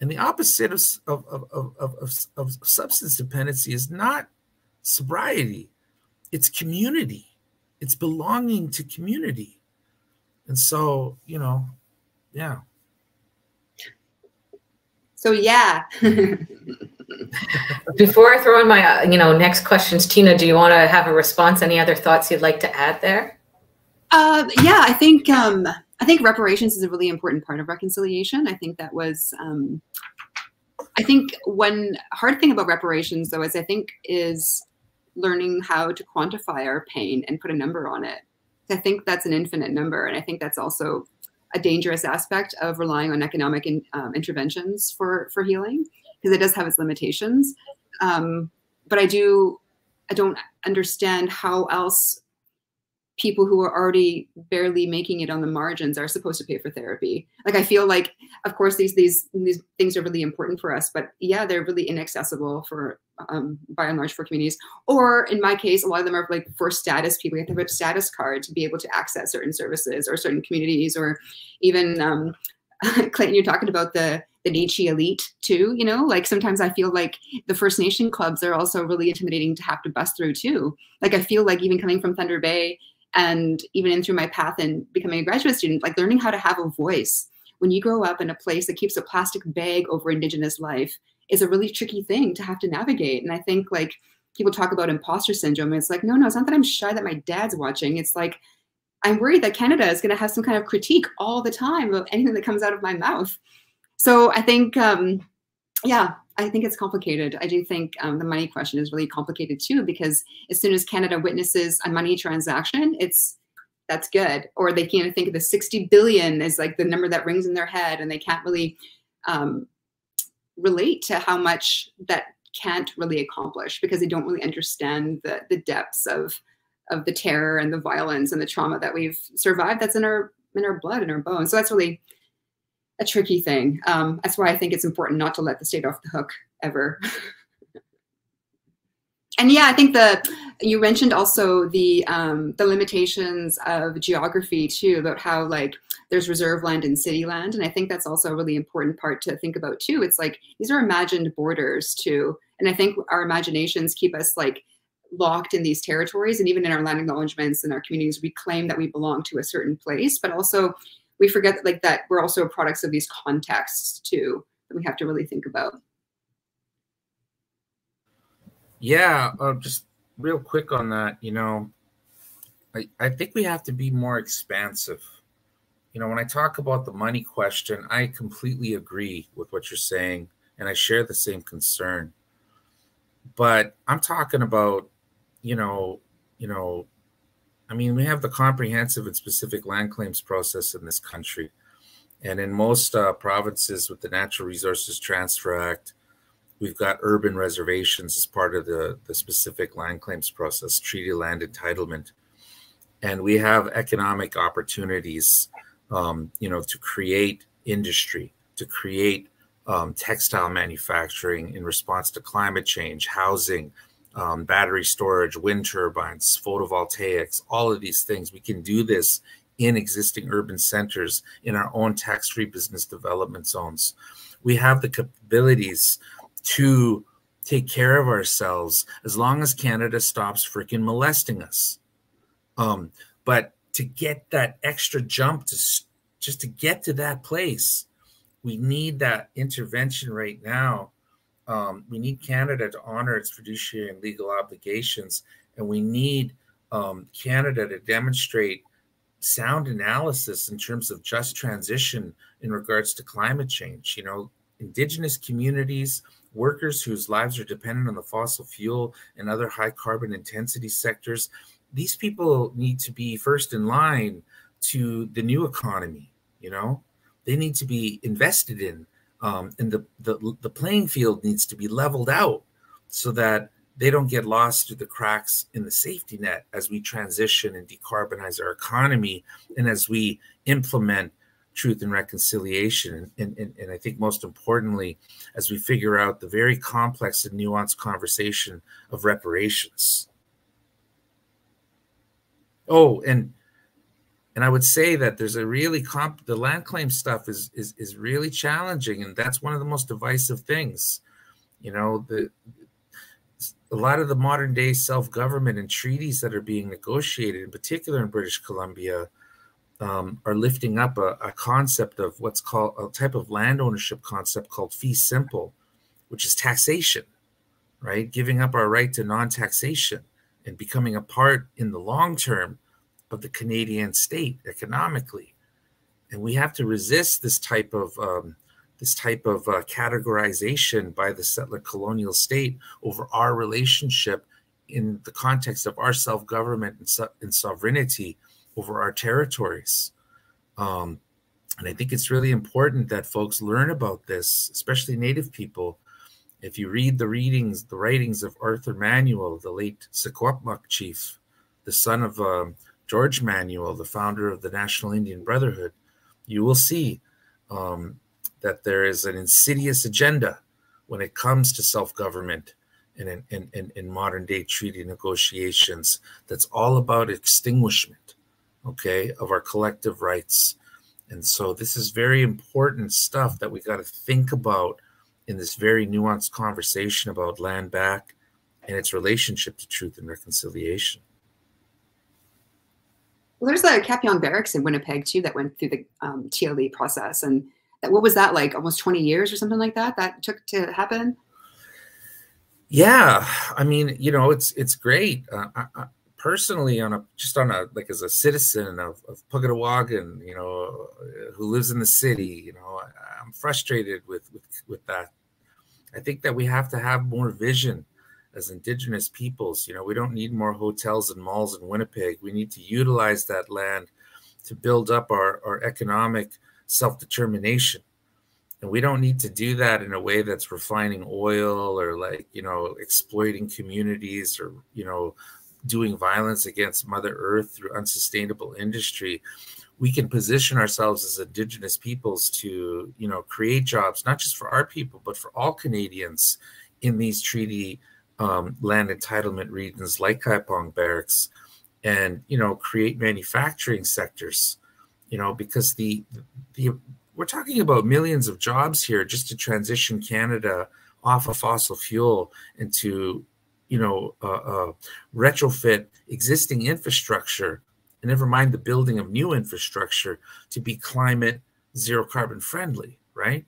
And the opposite of, of, of, of, of, substance dependency is not sobriety, it's community, it's belonging to community. And so, you know, yeah. So, yeah. Before I throw in my, uh, you know, next questions, Tina, do you want to have a response? Any other thoughts you'd like to add there? Uh, yeah, I think um, I think reparations is a really important part of reconciliation. I think that was, um, I think one hard thing about reparations though is I think is learning how to quantify our pain and put a number on it. I think that's an infinite number, and I think that's also a dangerous aspect of relying on economic in, um, interventions for for healing because it does have its limitations. Um, but I do, I don't understand how else people who are already barely making it on the margins are supposed to pay for therapy. Like I feel like, of course, these these these things are really important for us, but yeah, they're really inaccessible for um, by and large for communities. Or in my case, a lot of them are like for status people. You have to have a status card to be able to access certain services or certain communities, or even um, Clayton, you're talking about the the Nietzsche elite too, you know, like sometimes I feel like the First Nation clubs are also really intimidating to have to bust through too. Like I feel like even coming from Thunder Bay and even in through my path and becoming a graduate student, like learning how to have a voice when you grow up in a place that keeps a plastic bag over Indigenous life is a really tricky thing to have to navigate. And I think like people talk about imposter syndrome. It's like, no, no, it's not that I'm shy that my dad's watching. It's like I'm worried that Canada is going to have some kind of critique all the time of anything that comes out of my mouth. So I think, um, yeah, I think it's complicated. I do think um, the money question is really complicated too, because as soon as Canada witnesses a money transaction, it's that's good. Or they can't think of the 60 billion as like the number that rings in their head, and they can't really um, relate to how much that can't really accomplish because they don't really understand the the depths of of the terror and the violence and the trauma that we've survived that's in our in our blood and our bones. So that's really a tricky thing. Um, that's why I think it's important not to let the state off the hook ever. and yeah, I think the you mentioned also the um, the limitations of geography too, about how like there's reserve land and city land, and I think that's also a really important part to think about too. It's like these are imagined borders too, and I think our imaginations keep us like locked in these territories, and even in our land acknowledgements and our communities, we claim that we belong to a certain place, but also we forget that, like that we're also products of these contexts too that we have to really think about. Yeah, uh, just real quick on that, you know, I, I think we have to be more expansive. You know, when I talk about the money question, I completely agree with what you're saying, and I share the same concern. But I'm talking about, you know, you know, I mean, we have the comprehensive and specific land claims process in this country. And in most uh, provinces with the Natural Resources Transfer Act, we've got urban reservations as part of the, the specific land claims process, treaty land entitlement. And we have economic opportunities, um, you know, to create industry, to create um, textile manufacturing in response to climate change, housing, um, battery storage, wind turbines, photovoltaics, all of these things. We can do this in existing urban centers in our own tax-free business development zones. We have the capabilities to take care of ourselves as long as Canada stops freaking molesting us. Um, but to get that extra jump to just to get to that place, we need that intervention right now um, we need Canada to honor its fiduciary and legal obligations, and we need um, Canada to demonstrate sound analysis in terms of just transition in regards to climate change. You know, Indigenous communities, workers whose lives are dependent on the fossil fuel and other high carbon intensity sectors, these people need to be first in line to the new economy. You know, they need to be invested in um, and the, the the playing field needs to be leveled out so that they don't get lost through the cracks in the safety net as we transition and decarbonize our economy and as we implement truth and reconciliation and, and, and i think most importantly as we figure out the very complex and nuanced conversation of reparations oh and and I would say that there's a really comp the land claim stuff is is is really challenging, and that's one of the most divisive things. You know, the a lot of the modern day self government and treaties that are being negotiated, in particular in British Columbia, um, are lifting up a, a, concept of what's called a type of land ownership concept called fee simple, which is taxation, right? Giving up our right to non taxation and becoming a part in the long term of the Canadian state economically, and we have to resist this type of um, this type of uh, categorization by the settler colonial state over our relationship in the context of our self government and, so and, sovereignty over our territories. Um, and I think it's really important that folks learn about this, especially Native people. If you read the readings, the writings of Arthur Manuel, the late Secwepemc chief, the son of um, George Manuel, the founder of the National Indian Brotherhood, you will see um, that there is an insidious agenda when it comes to self-government and in, in, in, modern day treaty negotiations that's all about extinguishment, okay, of our collective rights. And so this is very important stuff that we got to think about in this very nuanced conversation about land back and its relationship to truth and reconciliation. Well, there's the Kapyong Barracks in Winnipeg too that went through the um, TLE process, and that, what was that like? Almost 20 years or something like that that took to happen. Yeah, I mean, you know, it's it's great. Uh, I, I, personally, on a just on a like as a citizen of, of Pukatawagan, you know, who lives in the city, you know, I, I'm frustrated with with with that. I think that we have to have more vision as indigenous peoples. You know, we don't need more hotels and malls in Winnipeg. We need to utilize that land to build up our, our economic self-determination. And we don't need to do that in a way that's refining oil or like, you know, exploiting communities or, you know, doing violence against Mother Earth through unsustainable industry. We can position ourselves as indigenous peoples to, you know, create jobs, not just for our people, but for all Canadians in these treaty um, land entitlement regions like Kapyong Barracks and, you know, create manufacturing sectors, you know, because the, the, we're talking about millions of jobs here just to transition Canada off of fossil fuel into, you know, uh, uh, retrofit existing infrastructure, and never mind the building of new infrastructure to be climate zero carbon friendly, right?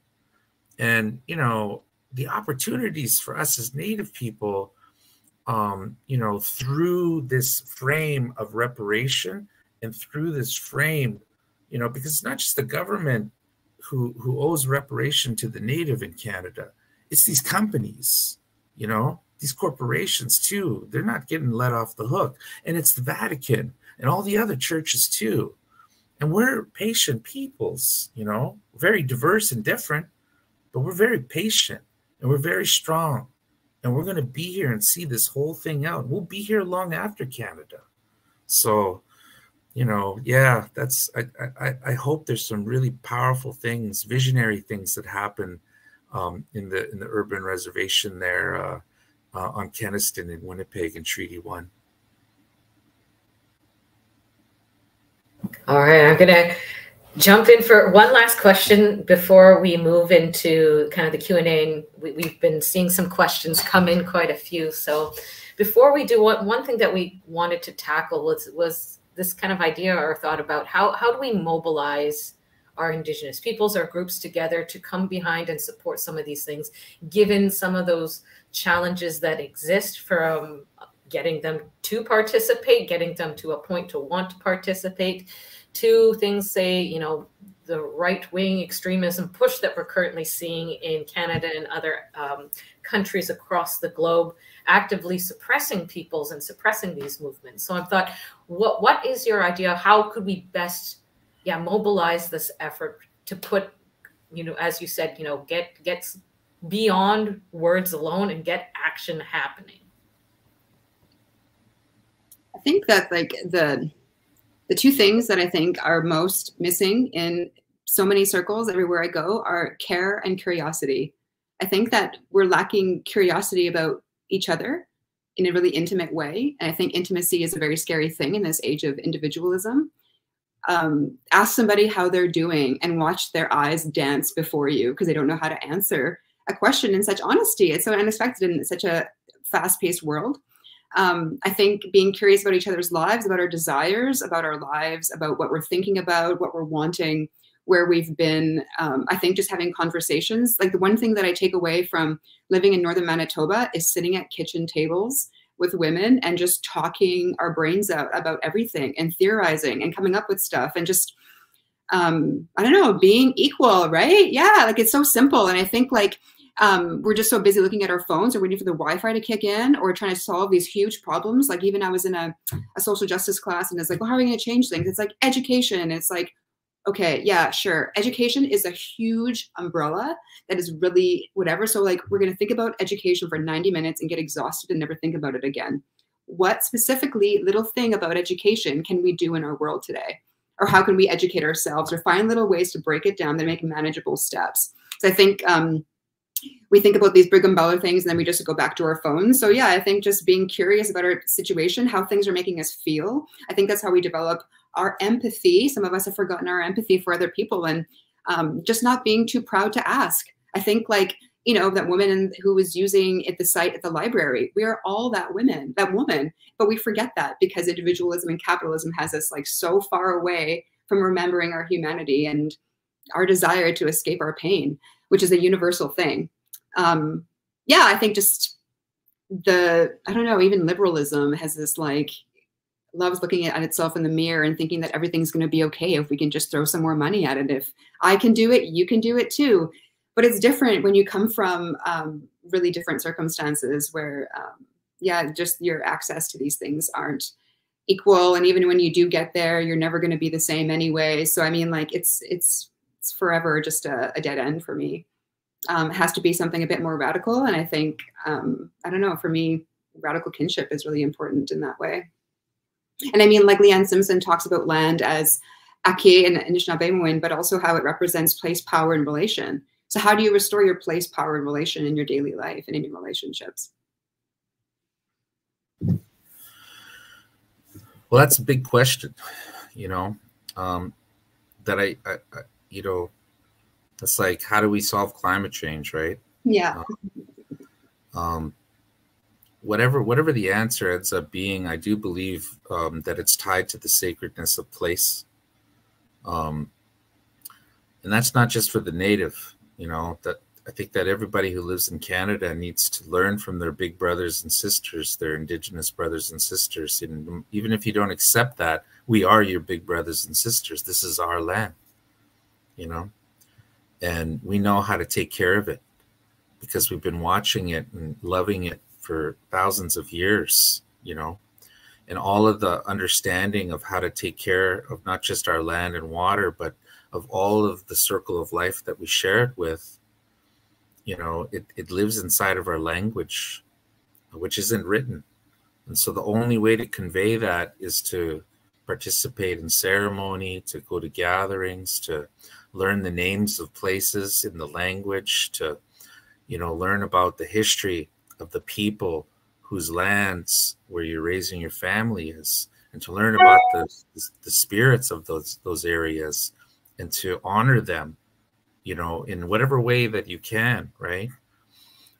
And, you know, the opportunities for us as Native people, um, you know, through this frame of reparation and through this frame, you know, because it's not just the government who who owes reparation to the Native in Canada, it's these companies, you know, these corporations too. They're not getting let off the hook, and it's the Vatican and all the other churches too. And we're patient peoples, you know, very diverse and different, but we're very patient and we're very strong and we're going to be here and see this whole thing out. We'll be here long after Canada. So, you know, yeah, that's, I, I, I hope there's some really powerful things, visionary things that happen um, in the, in the urban reservation there uh, uh, on Kenaston in Winnipeg and Treaty One. All right, I'm to jump in for one last question before we move into kind of the q&a we, we've been seeing some questions come in quite a few. So before we do one, one thing that we wanted to tackle was was this kind of idea or thought about how, how do we mobilize our indigenous peoples our groups together to come behind and support some of these things given some of those challenges that exist from getting them to participate getting them to a point to want to participate Two things say, you know, the right wing extremism push that we're currently seeing in Canada and other um, countries across the globe, actively suppressing peoples and suppressing these movements. So I thought, what what is your idea? How could we best, yeah, mobilize this effort to put, you know, as you said, you know, get gets beyond words alone and get action happening. I think that like the the two things that I think are most missing in so many circles everywhere I go are care and curiosity. I think that we're lacking curiosity about each other in a really intimate way. And I think intimacy is a very scary thing in this age of individualism. Um, ask somebody how they're doing and watch their eyes dance before you because they don't know how to answer a question in such honesty. It's so unexpected in such a fast paced world um, I think being curious about each other's lives, about our desires, about our lives, about what we're thinking about, what we're wanting, where we've been. Um, I think just having conversations. Like the one thing that I take away from living in northern Manitoba is sitting at kitchen tables with women and just talking our brains out about everything and theorizing and coming up with stuff and just um i don't know being equal right yeah like it's so simple and i think like um, we're just so busy looking at our phones or waiting for the Wi-Fi to kick in or trying to solve these huge problems. Like even I was in a, a social justice class and it's like, well, how are we going to change things? It's like education. It's like, okay, yeah, sure. Education is a huge umbrella that is really whatever. So like we're going to think about education for 90 minutes and get exhausted and never think about it again. What specifically little thing about education can we do in our world today? Or how can we educate ourselves or find little ways to break it down that make manageable steps? So I think um, we think about these Brigham Bowler things and then we just go back to our phones. So yeah, I think just being curious about our situation, how things are making us feel. I think that's how we develop our empathy. Some of us have forgotten our empathy for other people and um, just not being too proud to ask. I think like you know, that woman who was using at the site at the library. We are all that women, that woman, but we forget that because individualism and capitalism has us like so far away from remembering our humanity and our desire to escape our pain, which is a universal thing. Um, yeah, I think just the, I don't know, even liberalism has this like, loves looking at itself in the mirror and thinking that everything's going to be okay if we can just throw some more money at it. If I can do it, you can do it too. But it's different when you come from um, really different circumstances where, um, yeah, just your access to these things aren't equal. And even when you do get there, you're never going to be the same anyway. So I mean, like it's it's it's forever just a, a dead end for me. Um, has to be something a bit more radical. And I think um, I don't know. For me, radical kinship is really important in that way. And I mean, like Leanne Simpson talks about land as aki and Anishinaabe but also how it represents place, power, and relation. So how do you restore your place, power, and relation in your daily life and in your relationships? Well, that's a big question, you know, um, that I, I, I, you know, it's like, how do we solve climate change, right? Yeah. Um, um, whatever whatever the answer ends up being, I do believe um, that it's tied to the sacredness of place. Um, and that's not just for the native, you know, that I think that everybody who lives in Canada needs to learn from their big brothers and sisters, their Indigenous brothers and sisters. And even if you don't accept that, we are your big brothers and sisters. This is our land, you know, and we know how to take care of it because we've been watching it and loving it for thousands of years, you know, and all of the understanding of how to take care of not just our land and water, but of all of the circle of life that we share it with, you know, it, it lives inside of our language, which isn't written. And so the only way to convey that is to participate in ceremony, to go to gatherings, to learn the names of places in the language, to, you know, learn about the history of the people whose lands where you're raising your family is, and to learn about the, the spirits of those those areas, and to honor them, you know, in whatever way that you can, right?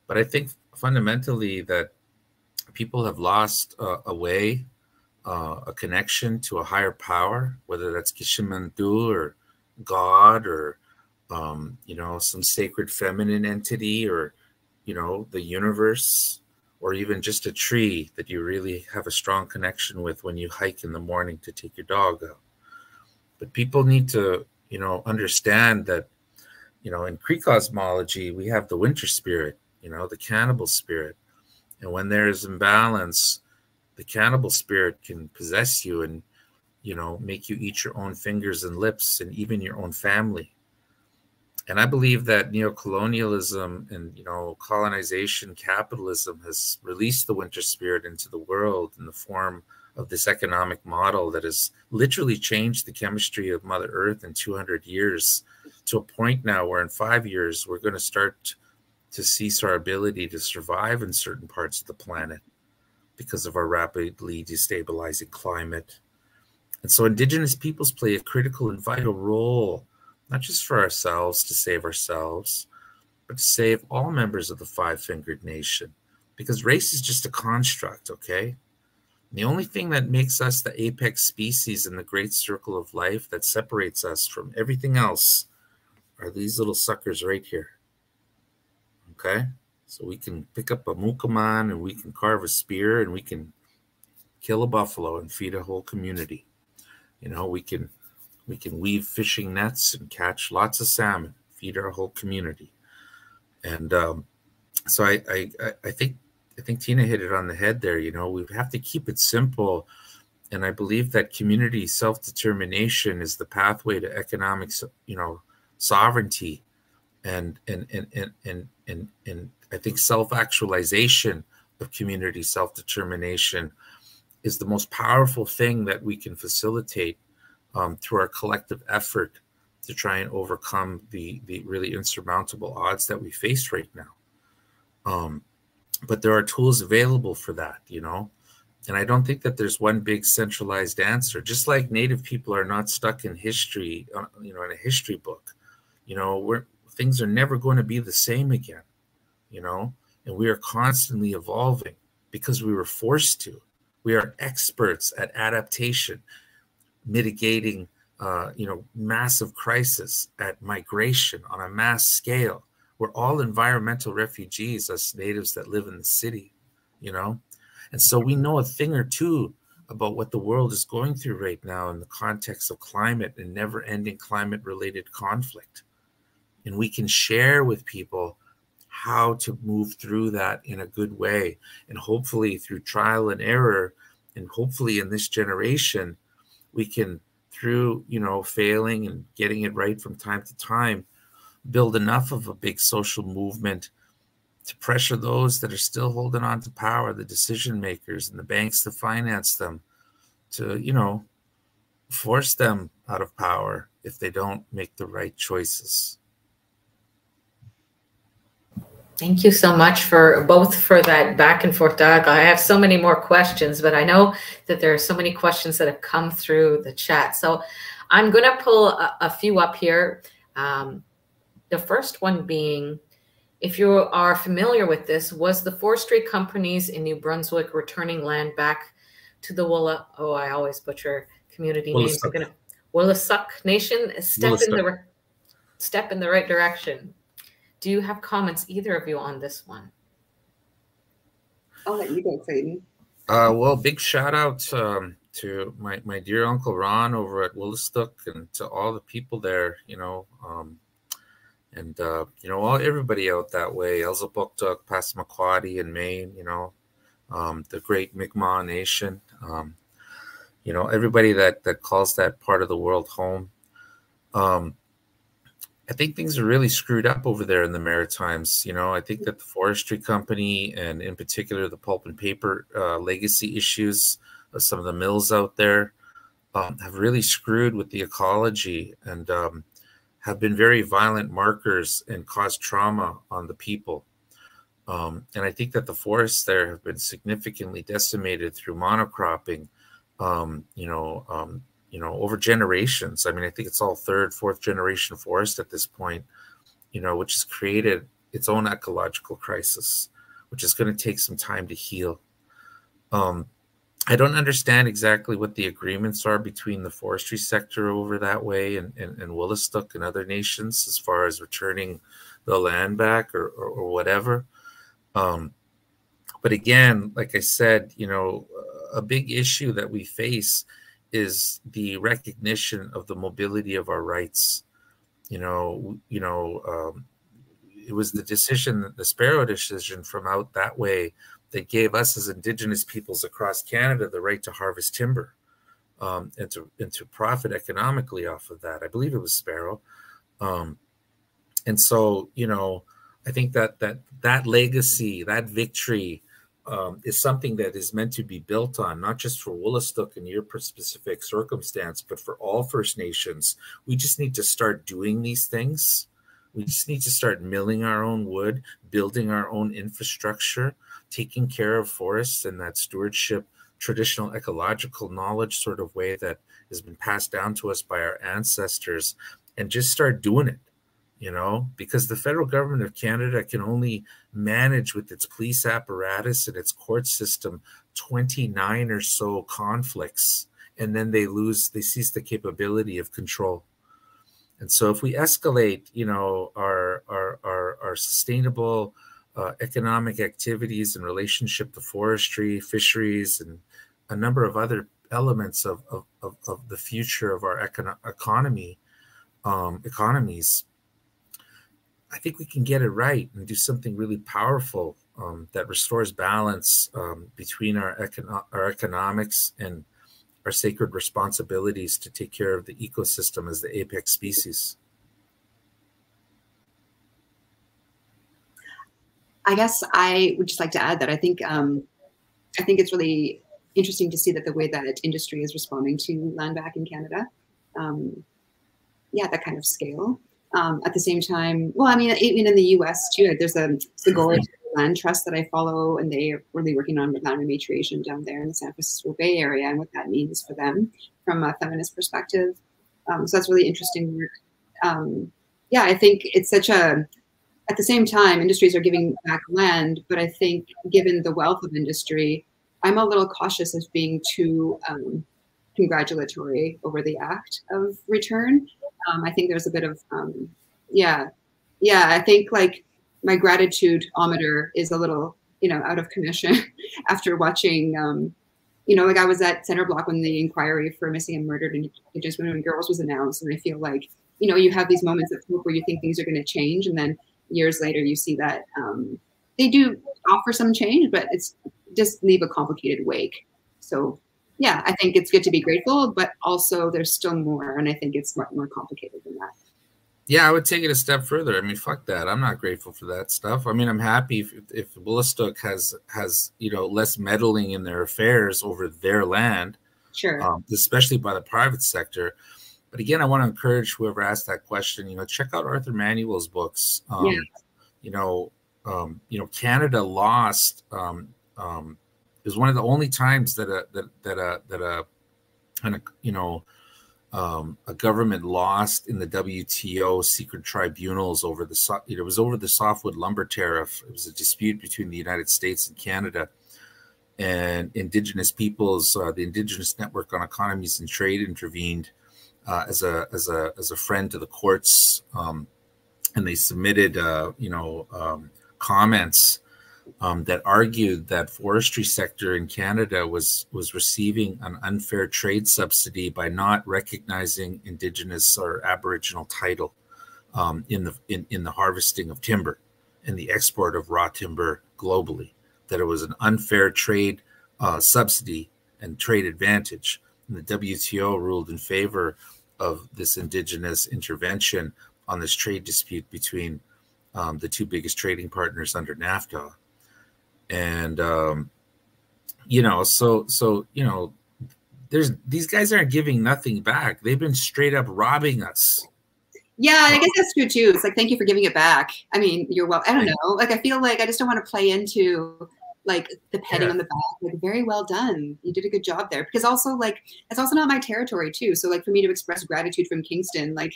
But I think fundamentally that people have lost uh, a way, uh, a connection to a higher power, whether that's Kishimandu or God or um, you know some sacred feminine entity or you know, the universe, or even just a tree that you really have a strong connection with when you hike in the morning to take your dog out. But people need to, you know, understand that, you know, in Cree cosmology, we have the Windigo spirit, you know, the cannibal spirit. And when there's imbalance, the cannibal spirit can possess you and, you know, make you eat your own fingers and lips and even your own family and I believe that neocolonialism and you know colonization capitalism has released the Windigo spirit into the world in the form of this economic model that has literally changed the chemistry of Mother Earth in 200 years to a point now where in five years we're going to start to cease our ability to survive in certain parts of the planet because of our rapidly destabilizing climate. And so indigenous peoples play a critical and vital role not just for ourselves to save ourselves, but to save all members of the five fingered nation. Because race is just a construct, okay? And the only thing that makes us the apex species in the great circle of life that separates us from everything else are these little suckers right here. Okay? So we can pick up a mukaman and we can carve a spear and we can kill a buffalo and feed a whole community. You know, we can we can weave fishing nets and catch lots of salmon, feed our whole community. And um, so I, I, I think I think Tina hit it on the head there. You know, we have to keep it simple. And I believe that community self-determination is the pathway to economic, you know, sovereignty and and and and and and, and I think self-actualization of community self-determination is the most powerful thing that we can facilitate um, through our collective effort to try and overcome the the really insurmountable odds that we face right now. Um, but there are tools available for that, you know. And I don't think that there's one big centralized answer. Just like Native people are not stuck in history, uh, you know, in a history book, you know, where things are never going to be the same again. you know, and we are constantly evolving because we were forced to. We are experts at adaptation, mitigating, uh, you know, massive crisis, at migration on a mass scale. We're all environmental refugees, us natives that live in the city, you know, and so we know a thing or two about what the world is going through right now in the context of climate and never ending climate related conflict. And we can share with people how to move through that in a good way. And hopefully, through trial and error, and hopefully in this generation, we can, through you know, failing and getting it right from time to time, build enough of a big social movement to pressure those that are still holding on to power, the decision makers and the banks to finance them, to, you know, force them out of power if they don't make the right choices. Thank you so much for both for that back and forth dialogue. I have so many more questions, but I know that there are so many questions that have come through the chat. So I'm going to pull a, a, few up here. Um, the first one being, if you are familiar with this, was the forestry companies in New Brunswick returning land back to the Willa? Oh, I always butcher community names. I'm gonna Wolastoq Nation. Step in the step in the right direction. Do you have comments, either of you, on this one? I'll let you go, Clayton. Uh, well, big shout out um, to my, my dear Uncle Ron over at Wolastoq and to all the people there, you know, um, and, uh, you know, all everybody out that way, Elsipogtog, Passamaquoddy in Maine, you know, um, the great Mi'kmaq Nation, um, you know, everybody that, that calls that part of the world home. I think things are really screwed up over there in the Maritimes. You know, I think that the forestry company and in particular the pulp and paper uh, legacy issues of some of the mills out there um, have really screwed with the ecology and um, have been very violent markers and caused trauma on the people. Um, and I think that the forests there have been significantly decimated through monocropping, um, you know, um, you know, over generations. I mean, I think it's all third, fourth generation forest at this point, you know, which has created its own ecological crisis, which is going to take some time to heal. Um, I don't understand exactly what the agreements are between the forestry sector over that way and, and, and Wolastoq and other nations as far as returning the land back or, or, or whatever. Um, but again, like I said, you know, a big issue that we face is the recognition of the mobility of our rights. You know, you know, um, it was the decision, the Sparrow decision from out that way that gave us as Indigenous peoples across Canada the right to harvest timber um, and to and to profit economically off of that. I believe it was Sparrow, um, and so you know, I think that that that legacy, that victory, um, is something that is meant to be built on, not just for Wolastoq in your specific circumstance, but for all First Nations. We just need to start doing these things. We just need to start milling our own wood, building our own infrastructure, taking care of forests and that stewardship, traditional ecological knowledge sort of way that has been passed down to us by our ancestors, and just start doing it you know, because the federal government of Canada can only manage with its police apparatus and its court system 29 or so conflicts, and then they lose, they cease the capability of control. And so, if we escalate, you know, our our our, our sustainable uh, economic activities in relationship to forestry, fisheries, and a number of other elements of of, of, of the future of our econ- economy, um, economies, I think we can get it right and do something really powerful um, that restores balance um, between our, econo our economics and our sacred responsibilities to take care of the ecosystem as the apex species. I guess I would just like to add that I think um, I think it's really interesting to see that the way that industry is responding to land back in Canada. Um, yeah, that kind of scale. Um, at the same time, well, I mean, even in the U.S. too, there's a Sogorea Land Trust that I follow, and they are really working on land rematriation down there in the San Francisco Bay Area and what that means for them from a feminist perspective. Um, so that's really interesting work. Um, yeah, I think it's such a at the same time, industries are giving back land, but I think given the wealth of industry, I'm a little cautious of being too um, congratulatory over the act of return. Um, I think there's a bit of, um, yeah, yeah. I think like my gratitude ometer is a little, you know, out of commission after watching. Um, you know, like I was at Center Block when the inquiry for missing and murdered Indigenous women and girls was announced, and I feel like, you know, you have these moments of hope where you think things are going to change, and then years later you see that um, they do offer some change, but it's just leave a complicated wake. So yeah, I think it's good to be grateful, but also there's still more, and I think it's more, more complicated than that. Yeah, I would take it a step further. I mean, fuck that. I'm not grateful for that stuff. I mean, I'm happy if, if Wolastoq has has you know less meddling in their affairs over their land, sure, um, especially by the private sector. But again, I want to encourage whoever asked that question. You know, check out Arthur Manuel's books. Um, yeah. You know, um, you know, Canada lost um, um, is one of the only times that a that that a that a kind of you know um, a government lost in the WTO secret tribunals over the it was over the softwood lumber tariff. It was a dispute between the United States and Canada, and Indigenous peoples, uh, the Indigenous Network on Economies and Trade intervened uh, as a as a as a friend to the courts, um, and they submitted uh, you know um, comments um, that argued that forestry sector in Canada was was receiving an unfair trade subsidy by not recognizing Indigenous or Aboriginal title um, in the in, in the harvesting of timber and the export of raw timber globally. That it was an unfair trade uh, subsidy and trade advantage. And the WTO ruled in favor of this Indigenous intervention on this trade dispute between um, the two biggest trading partners under NAFTA and um, you know, so so you know, there's these guys aren't giving nothing back. They've been straight up robbing us. Yeah, I guess that's true too. It's like thank you for giving it back. I mean, you're well. I don't know. Like I feel like I just don't want to play into like the petting yeah. on the back. Like very well done. You did a good job there. Because also like it's also not my territory too. So like for me to express gratitude from Kingston, like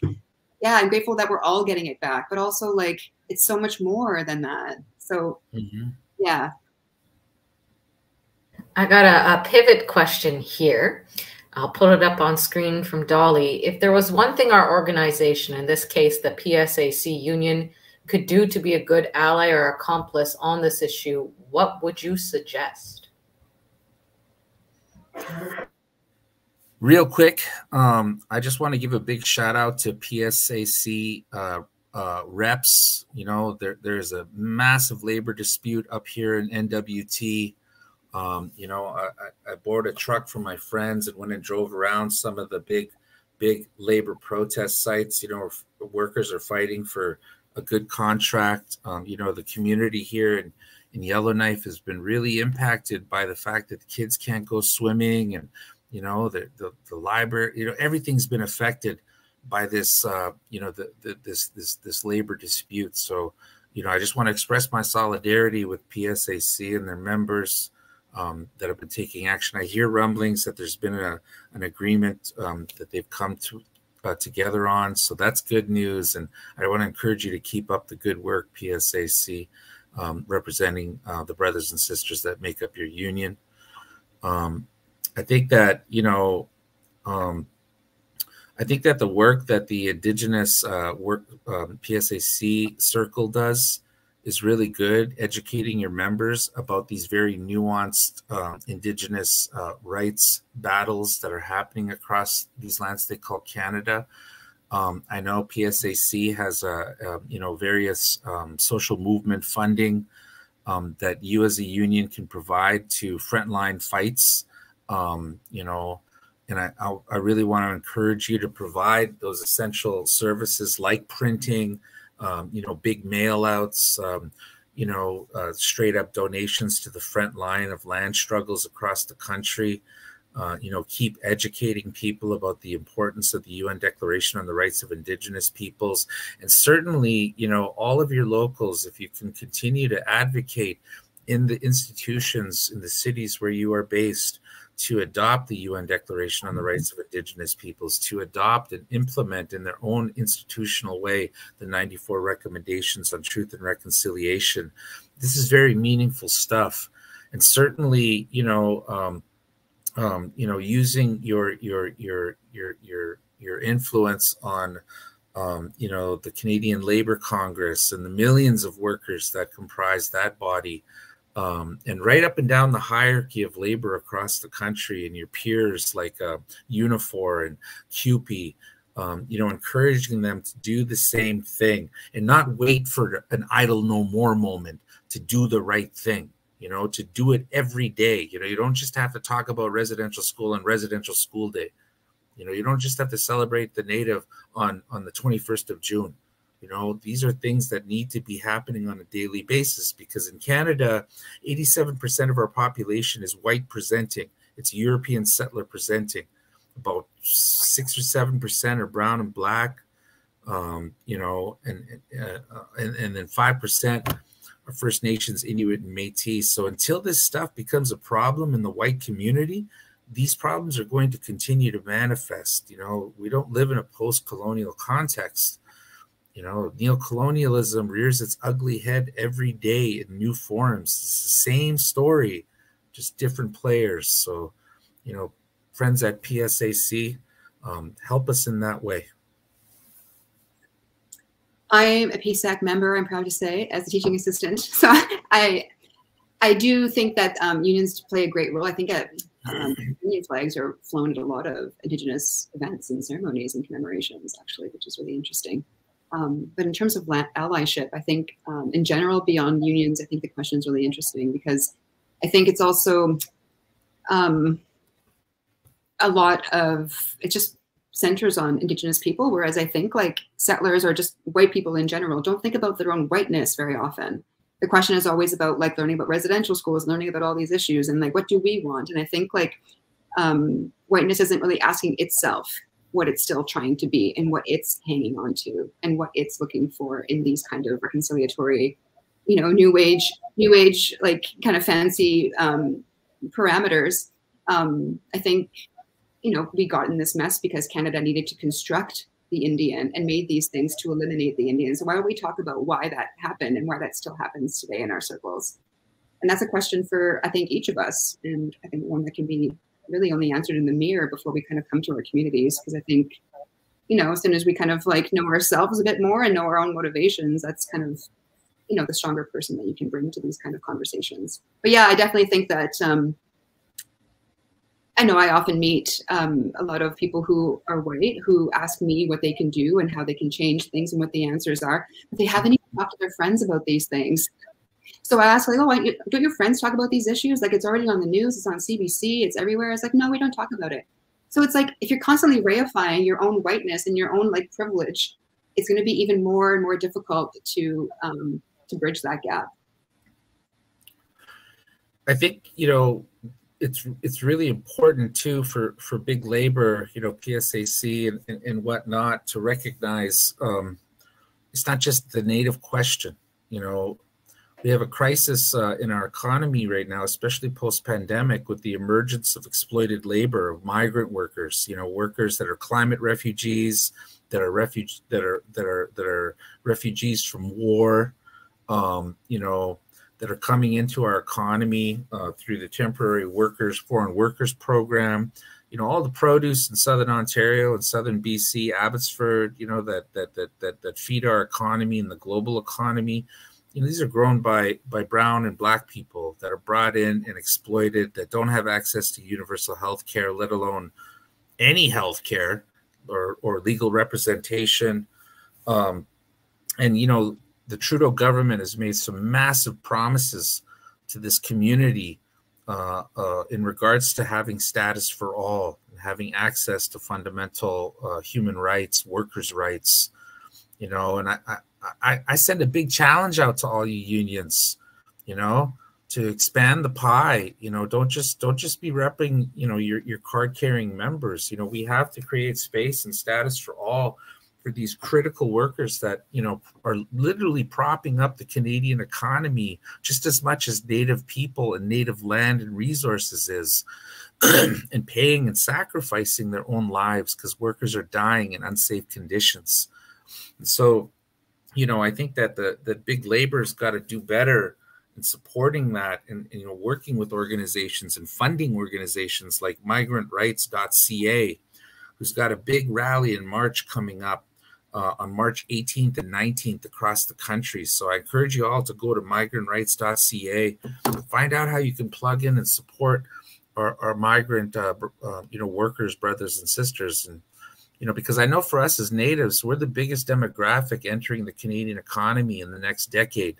yeah, I'm grateful that we're all getting it back. But also like it's so much more than that. So. Mm-hmm yeah. I got a, a, pivot question here. I'll put it up on screen from Dolly. If there was one thing our organization, in this case the PSAC union, could do to be a good ally or accomplice on this issue, what would you suggest? Real quick, um, I just want to give a big shout out to PSAC uh, uh, reps. You know, there, there's a massive labor dispute up here in NWT. Um, you know, I, I bought a truck for my friends and went and drove around some of the big, big labor protest sites. You know, workers are fighting for a good contract. Um, you know, the community here in, in Yellowknife has been really impacted by the fact that the kids can't go swimming and, you know, the, the, the library, you know, everything's been affected by this uh, you know the, the, this this this labor dispute. So you know I just want to express my solidarity with PSAC and their members um, that have been taking action. I hear rumblings that there's been a, an agreement um, that they've come to uh, together on. So that's good news. And I want to encourage you to keep up the good work, PSAC, um, representing uh, the brothers and sisters that make up your union. Um, I think that, you know, um, I think that the work that the Indigenous uh, work um, PSAC circle does is really good, educating your members about these very nuanced uh, Indigenous uh, rights battles that are happening across these lands they call Canada. Um, I know PSAC has a, a you know various um, social movement funding um, that you as a union can provide to frontline fights. Um, you know, and I, I, I really want to encourage you to provide those essential services like printing, um, you know, big mail outs, um, you know, uh, straight up donations to the front line of land struggles across the country. Uh, you know, keep educating people about the importance of the UN Declaration on the Rights of Indigenous Peoples. And certainly, you know, all of your locals, if you can continue to advocate in the institutions in the cities where you are based to adopt the UN Declaration on the Rights of Indigenous Peoples, to adopt and implement in their own institutional way the 94 recommendations on truth and reconciliation. This is very meaningful stuff. And certainly, you know, um, um, you know, using your your your your your your influence on um, you know, the Canadian Labor Congress and the millions of workers that comprise that body um, and right up and down the hierarchy of labor across the country and your peers like uh, Unifor and CUPE, um, you know, encouraging them to do the same thing and not wait for an Idle No More moment to do the right thing, you know, to do it every day. You know, you don't just have to talk about residential school and residential school day. You know, you don't just have to celebrate the native on, on the 21st of June you know, these are things that need to be happening on a daily basis because in Canada, 87% of our population is white presenting. It's European settler presenting. About six or seven percent are brown and black, um, you know, and uh, and, and then five percent are First Nations, Inuit, and Métis. So until this stuff becomes a problem in the white community, these problems are going to continue to manifest. You know, we don't live in a post-colonial context you know, neocolonialism rears its ugly head every day in new forms. It's the same story, just different players. So, you know, friends at PSAC, um, help us in that way. I'm a PSAC member, I'm proud to say, as a teaching assistant. So I I do think that um, unions play a great role. I think at, um, union flags are flown at a lot of Indigenous events and ceremonies and commemorations, actually, which is really interesting. Um, but in terms of allyship, I think um, in general, beyond unions, I think the question is really interesting because I think it's also um, a lot of, it just centers on indigenous people, whereas I think like settlers or just white people in general don't think about their own whiteness very often. The question is always about like learning about residential schools, learning about all these issues and like, what do we want? And I think like um, whiteness isn't really asking itself what it's still trying to be and what it's hanging on to and what it's looking for in these kind of reconciliatory you know new age new age like kind of fancy um, parameters. Um, i think you know we got in this mess because canada needed to construct the indian and made these things to eliminate the indians so why don't we talk about why that happened and why that still happens today in our circles? And that's a question for i think each of us and i think one that can be really only answered in the mirror before we kind of come to our communities. Because I think, you know, as soon as we kind of like know ourselves a bit more and know our own motivations, that's kind of, you know, the stronger person that you can bring to these kind of conversations. But yeah, I definitely think that. Um, I know I often meet um, a lot of people who are white who ask me what they can do and how they can change things and what the answers are, but they haven't even talked to their friends about these things. So I asked, like, oh, don't your friends talk about these issues? Like, it's already on the news, it's on CBC, it's everywhere. It's like, no, we don't talk about it. So it's like if you're constantly reifying your own whiteness and your own like privilege, it's going to be even more and more difficult to um, to bridge that gap. I think you know it's it's really important too for for big labor, you know, PSAC and, and, and whatnot to recognize um, it's not just the native question. You know, we have a crisis uh, in our economy right now, especially post-pandemic, with the emergence of exploited labor, of migrant workers. You know, workers that are climate refugees, that are refuge that are that are that are refugees from war. Um, you know, that are coming into our economy uh, through the temporary workers, foreign workers program. You know, all the produce in southern Ontario and southern BC, Abbotsford. You know that that that that that feed our economy and the global economy you know, these are grown by by brown and black people that are brought in and exploited that don't have access to universal health care, let alone any health care or, or legal representation. Um, and, you know, the Trudeau government has made some massive promises to this community uh, uh, in regards to having status for all, having access to fundamental uh, human rights, workers' rights, you know, and I, I, I, I send a big challenge out to all you unions, you know, to expand the pie. You know, don't just don't just be repping, you know, your your card carrying members. You know, we have to create space and status for all for these critical workers that you know are literally propping up the Canadian economy just as much as native people and native land and resources is. and paying and sacrificing their own lives because workers are dying in unsafe conditions. And so, you know, I think that the the big labor's got to do better in supporting that and, and, you know working with organizations and funding organizations like migrantrights.ca, who's got a big rally in March coming up uh, on March 18th and 19th across the country. So I encourage you all to go to migrantrights.ca, find out how you can plug in and support our, our migrant, uh, uh, you know, workers, brothers and sisters, and you know, because I know for us as natives, we're the biggest demographic entering the Canadian economy in the next decade.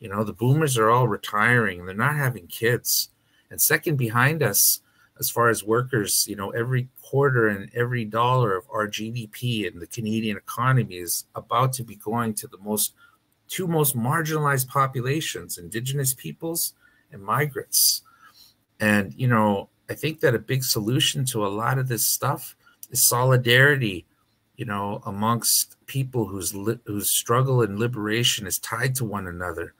You know, the boomers are all retiring they're not having kids. And second behind us, as far as workers, you know, every quarter and every dollar of our GDP in the Canadian economy is about to be going to the most two most marginalized populations, indigenous peoples and migrants. And, you know, I think that a big solution to a lot of this stuff solidarity, you know, amongst people whose whose struggle and liberation is tied to one another.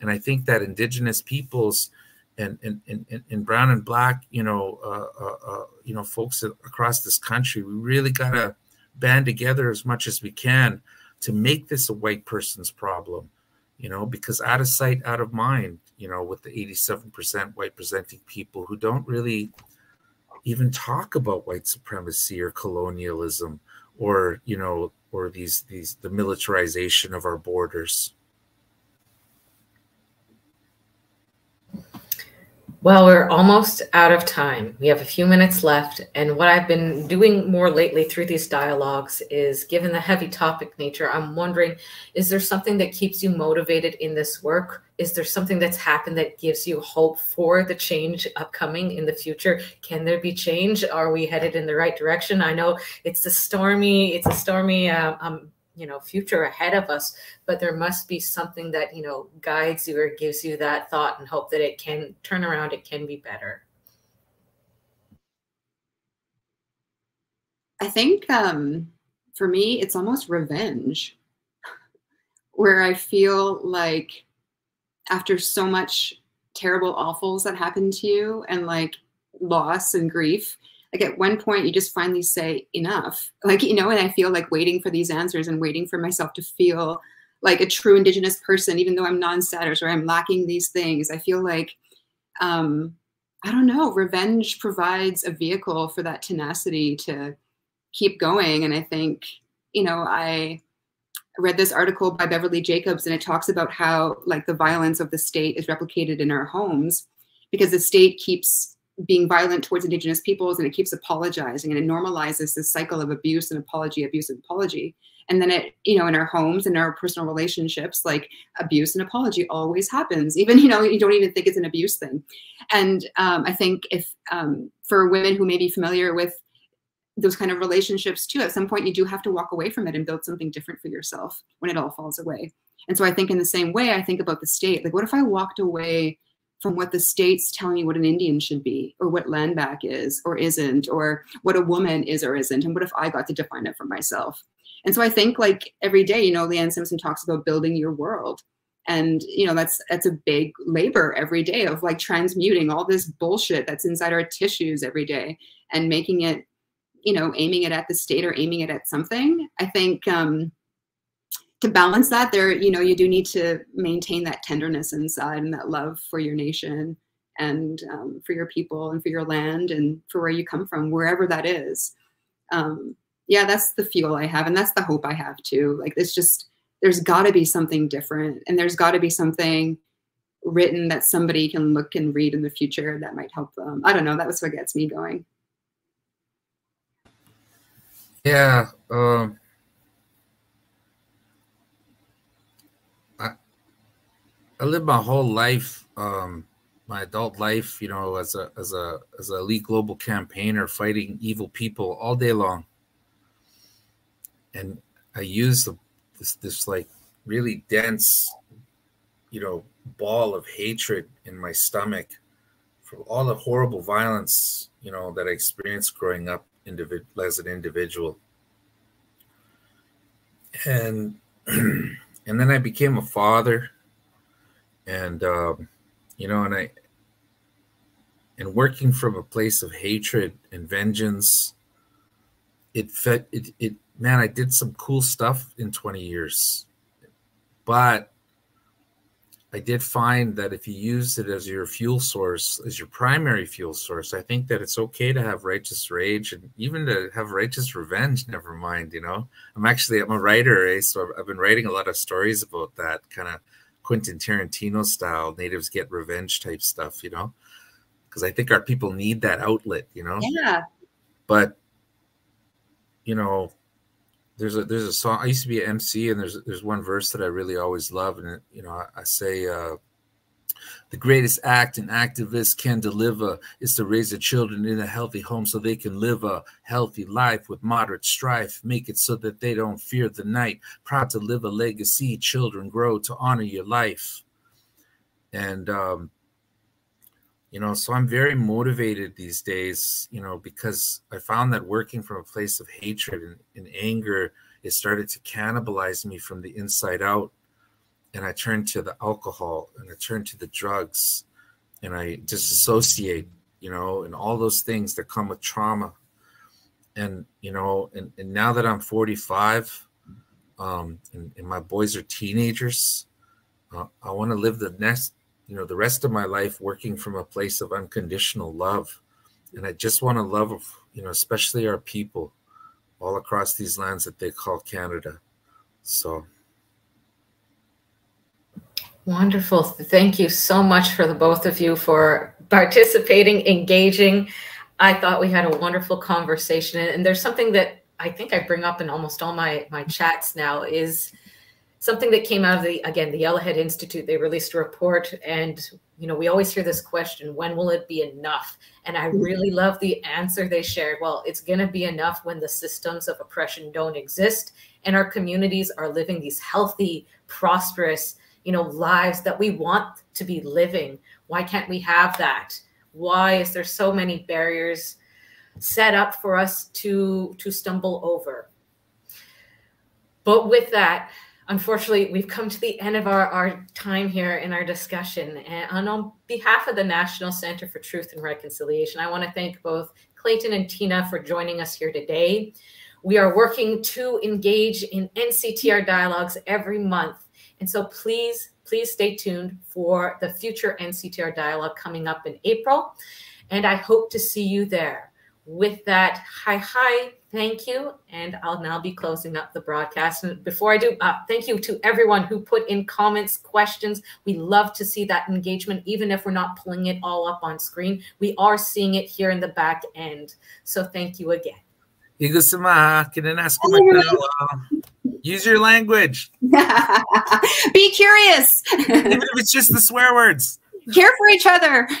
And I think that indigenous peoples and and, and, and brown and black, you know, uh, uh, uh, you know, folks across this country, we really gotta band together as much as we can to make this a white person's problem, you know, because out of sight, out of mind, you know, with the 87% white presenting people who don't really even talk about white supremacy or colonialism or, you know, or these these the militarization of our borders. Well, we're almost out of time. We have a few minutes left. And what I've been doing more lately through these dialogues is given the heavy topic nature, I'm wondering is there something that keeps you motivated in this work? Is there something that's happened that gives you hope for the change upcoming in the future? Can there be change? Are we headed in the right direction? I know it's a stormy, it's a stormy uh, um, you know future ahead of us but there must be something that you know guides you or gives you that thought and hope that it can turn around it can be better. I think um for me it's almost revenge. Where i feel like after so much terrible awfuls that happened to you and like loss and grief like at one point you just finally say enough. Like you know and i feel like waiting for these answers and waiting for myself to feel like a true indigenous person even though i'm non-status or i'm lacking these things i feel like um i don't know revenge provides a vehicle for that tenacity to keep going and i think you know i read this article by Beverley Jacobs and it talks about how like the violence of the state is replicated in our homes because the state keeps being violent towards indigenous peoples and it keeps apologizing and it normalizes this cycle of abuse and apology abuse and apology. And then it you know in our homes and our personal relationships like abuse and apology always happens even you know you don't even think it's an abuse thing. And um, i think if um, for women who may be familiar with those kind of relationships too at some point you do have to walk away from it and build something different for yourself when it all falls away. And so i think in the same way i think about the state like what if i walked away from what the state's telling you what an Indian should be, or what land back is or isn't, or what a woman is or isn't, and what if I got to define it for myself? And so I think like every day, you know, Leanne Simpson talks about building your world. And you know, that's that's a big labor every day of like transmuting all this bullshit that's inside our tissues every day and making it, you know, aiming it at the state or aiming it at something. I think um to balance that there you know you do need to maintain that tenderness inside and that love for your nation and um, for your people and for your land and for where you come from wherever that is. Um, yeah that's the fuel i have and that's the hope i have too. Like it's just there's got to be something different and there's got to be something written that somebody can look and read in the future that might help them. I don't know that was what gets me going. Yeah um I lived my whole life, um, my adult life, you know, as a as a as a elite global campaigner fighting evil people all day long. And I use this this like really dense, you know, ball of hatred in my stomach for all the horrible violence, you know, that I experienced growing up individ- as an individual. And and then I became a father and um, you know, and I and working from a place of hatred and vengeance it fed it, it man i did some cool stuff in 20 years but i did find that if you use it as your fuel source as your primary fuel source i think that it's okay to have righteous rage and even to have righteous revenge never mind you know i'm actually i'm a writer eh? so i've been writing a lot of stories about that kind of quentin tarantino style natives get revenge type stuff you know because I think our people need that outlet, you know. Yeah. But you know, there's a there's a song. I used to be an MC, and there's there's one verse that I really always love, and you know, I, I say. uh the greatest act an activist can deliver is to raise the children in a healthy home so they can live a healthy life with moderate strife. Make it so that they don't fear the night. Proud to live a legacy. Children grow to honor your life. And um, you know so i'm very motivated these days you know because i found that working from a place of hatred and, and, anger it started to cannibalize me from the inside out and i turn to the alcohol and i turn to the drugs and i disassociate you know and all those things that come with trauma. And you know and, and now that i'm 45 um and, and my boys are teenagers uh, i want to live the next you know the rest of my life working from a place of unconditional love. And i just want to love you know especially our people all across these lands that they call canada. So wonderful. Thank you so much for the both of you for participating engaging. I thought we had a wonderful conversation. And there's something that i think i bring up in almost all my my chats now is something that came out of the again the yellowhead institute. They released a report and you know we always hear this question when will it be enough? And i mm-hmm. really love the answer they shared. Well it's going to be enough when the systems of oppression don't exist and our communities are living these healthy prosperous you know lives that we want to be living why can't we have that why is there so many barriers set up for us to to stumble over but with that unfortunately, we've come to the end of our, our time here in our discussion. And on behalf of the National Center for Truth and Reconciliation, I want to thank both Clayton and Tina for joining us here today. We are working to engage in NCTR dialogues every month. And so please, please stay tuned for the future NCTR dialogue coming up in April. And I hope to see you there. With that, hi, hi, Thank you. And I'll now be closing up the broadcast. And before I do, uh, thank you to everyone who put in comments, questions. We love to see that engagement, even if we're not pulling it all up on screen. We are seeing it here in the back end. So thank you again. Use your language. Be curious. Even if it's just the swear words. Care for each other.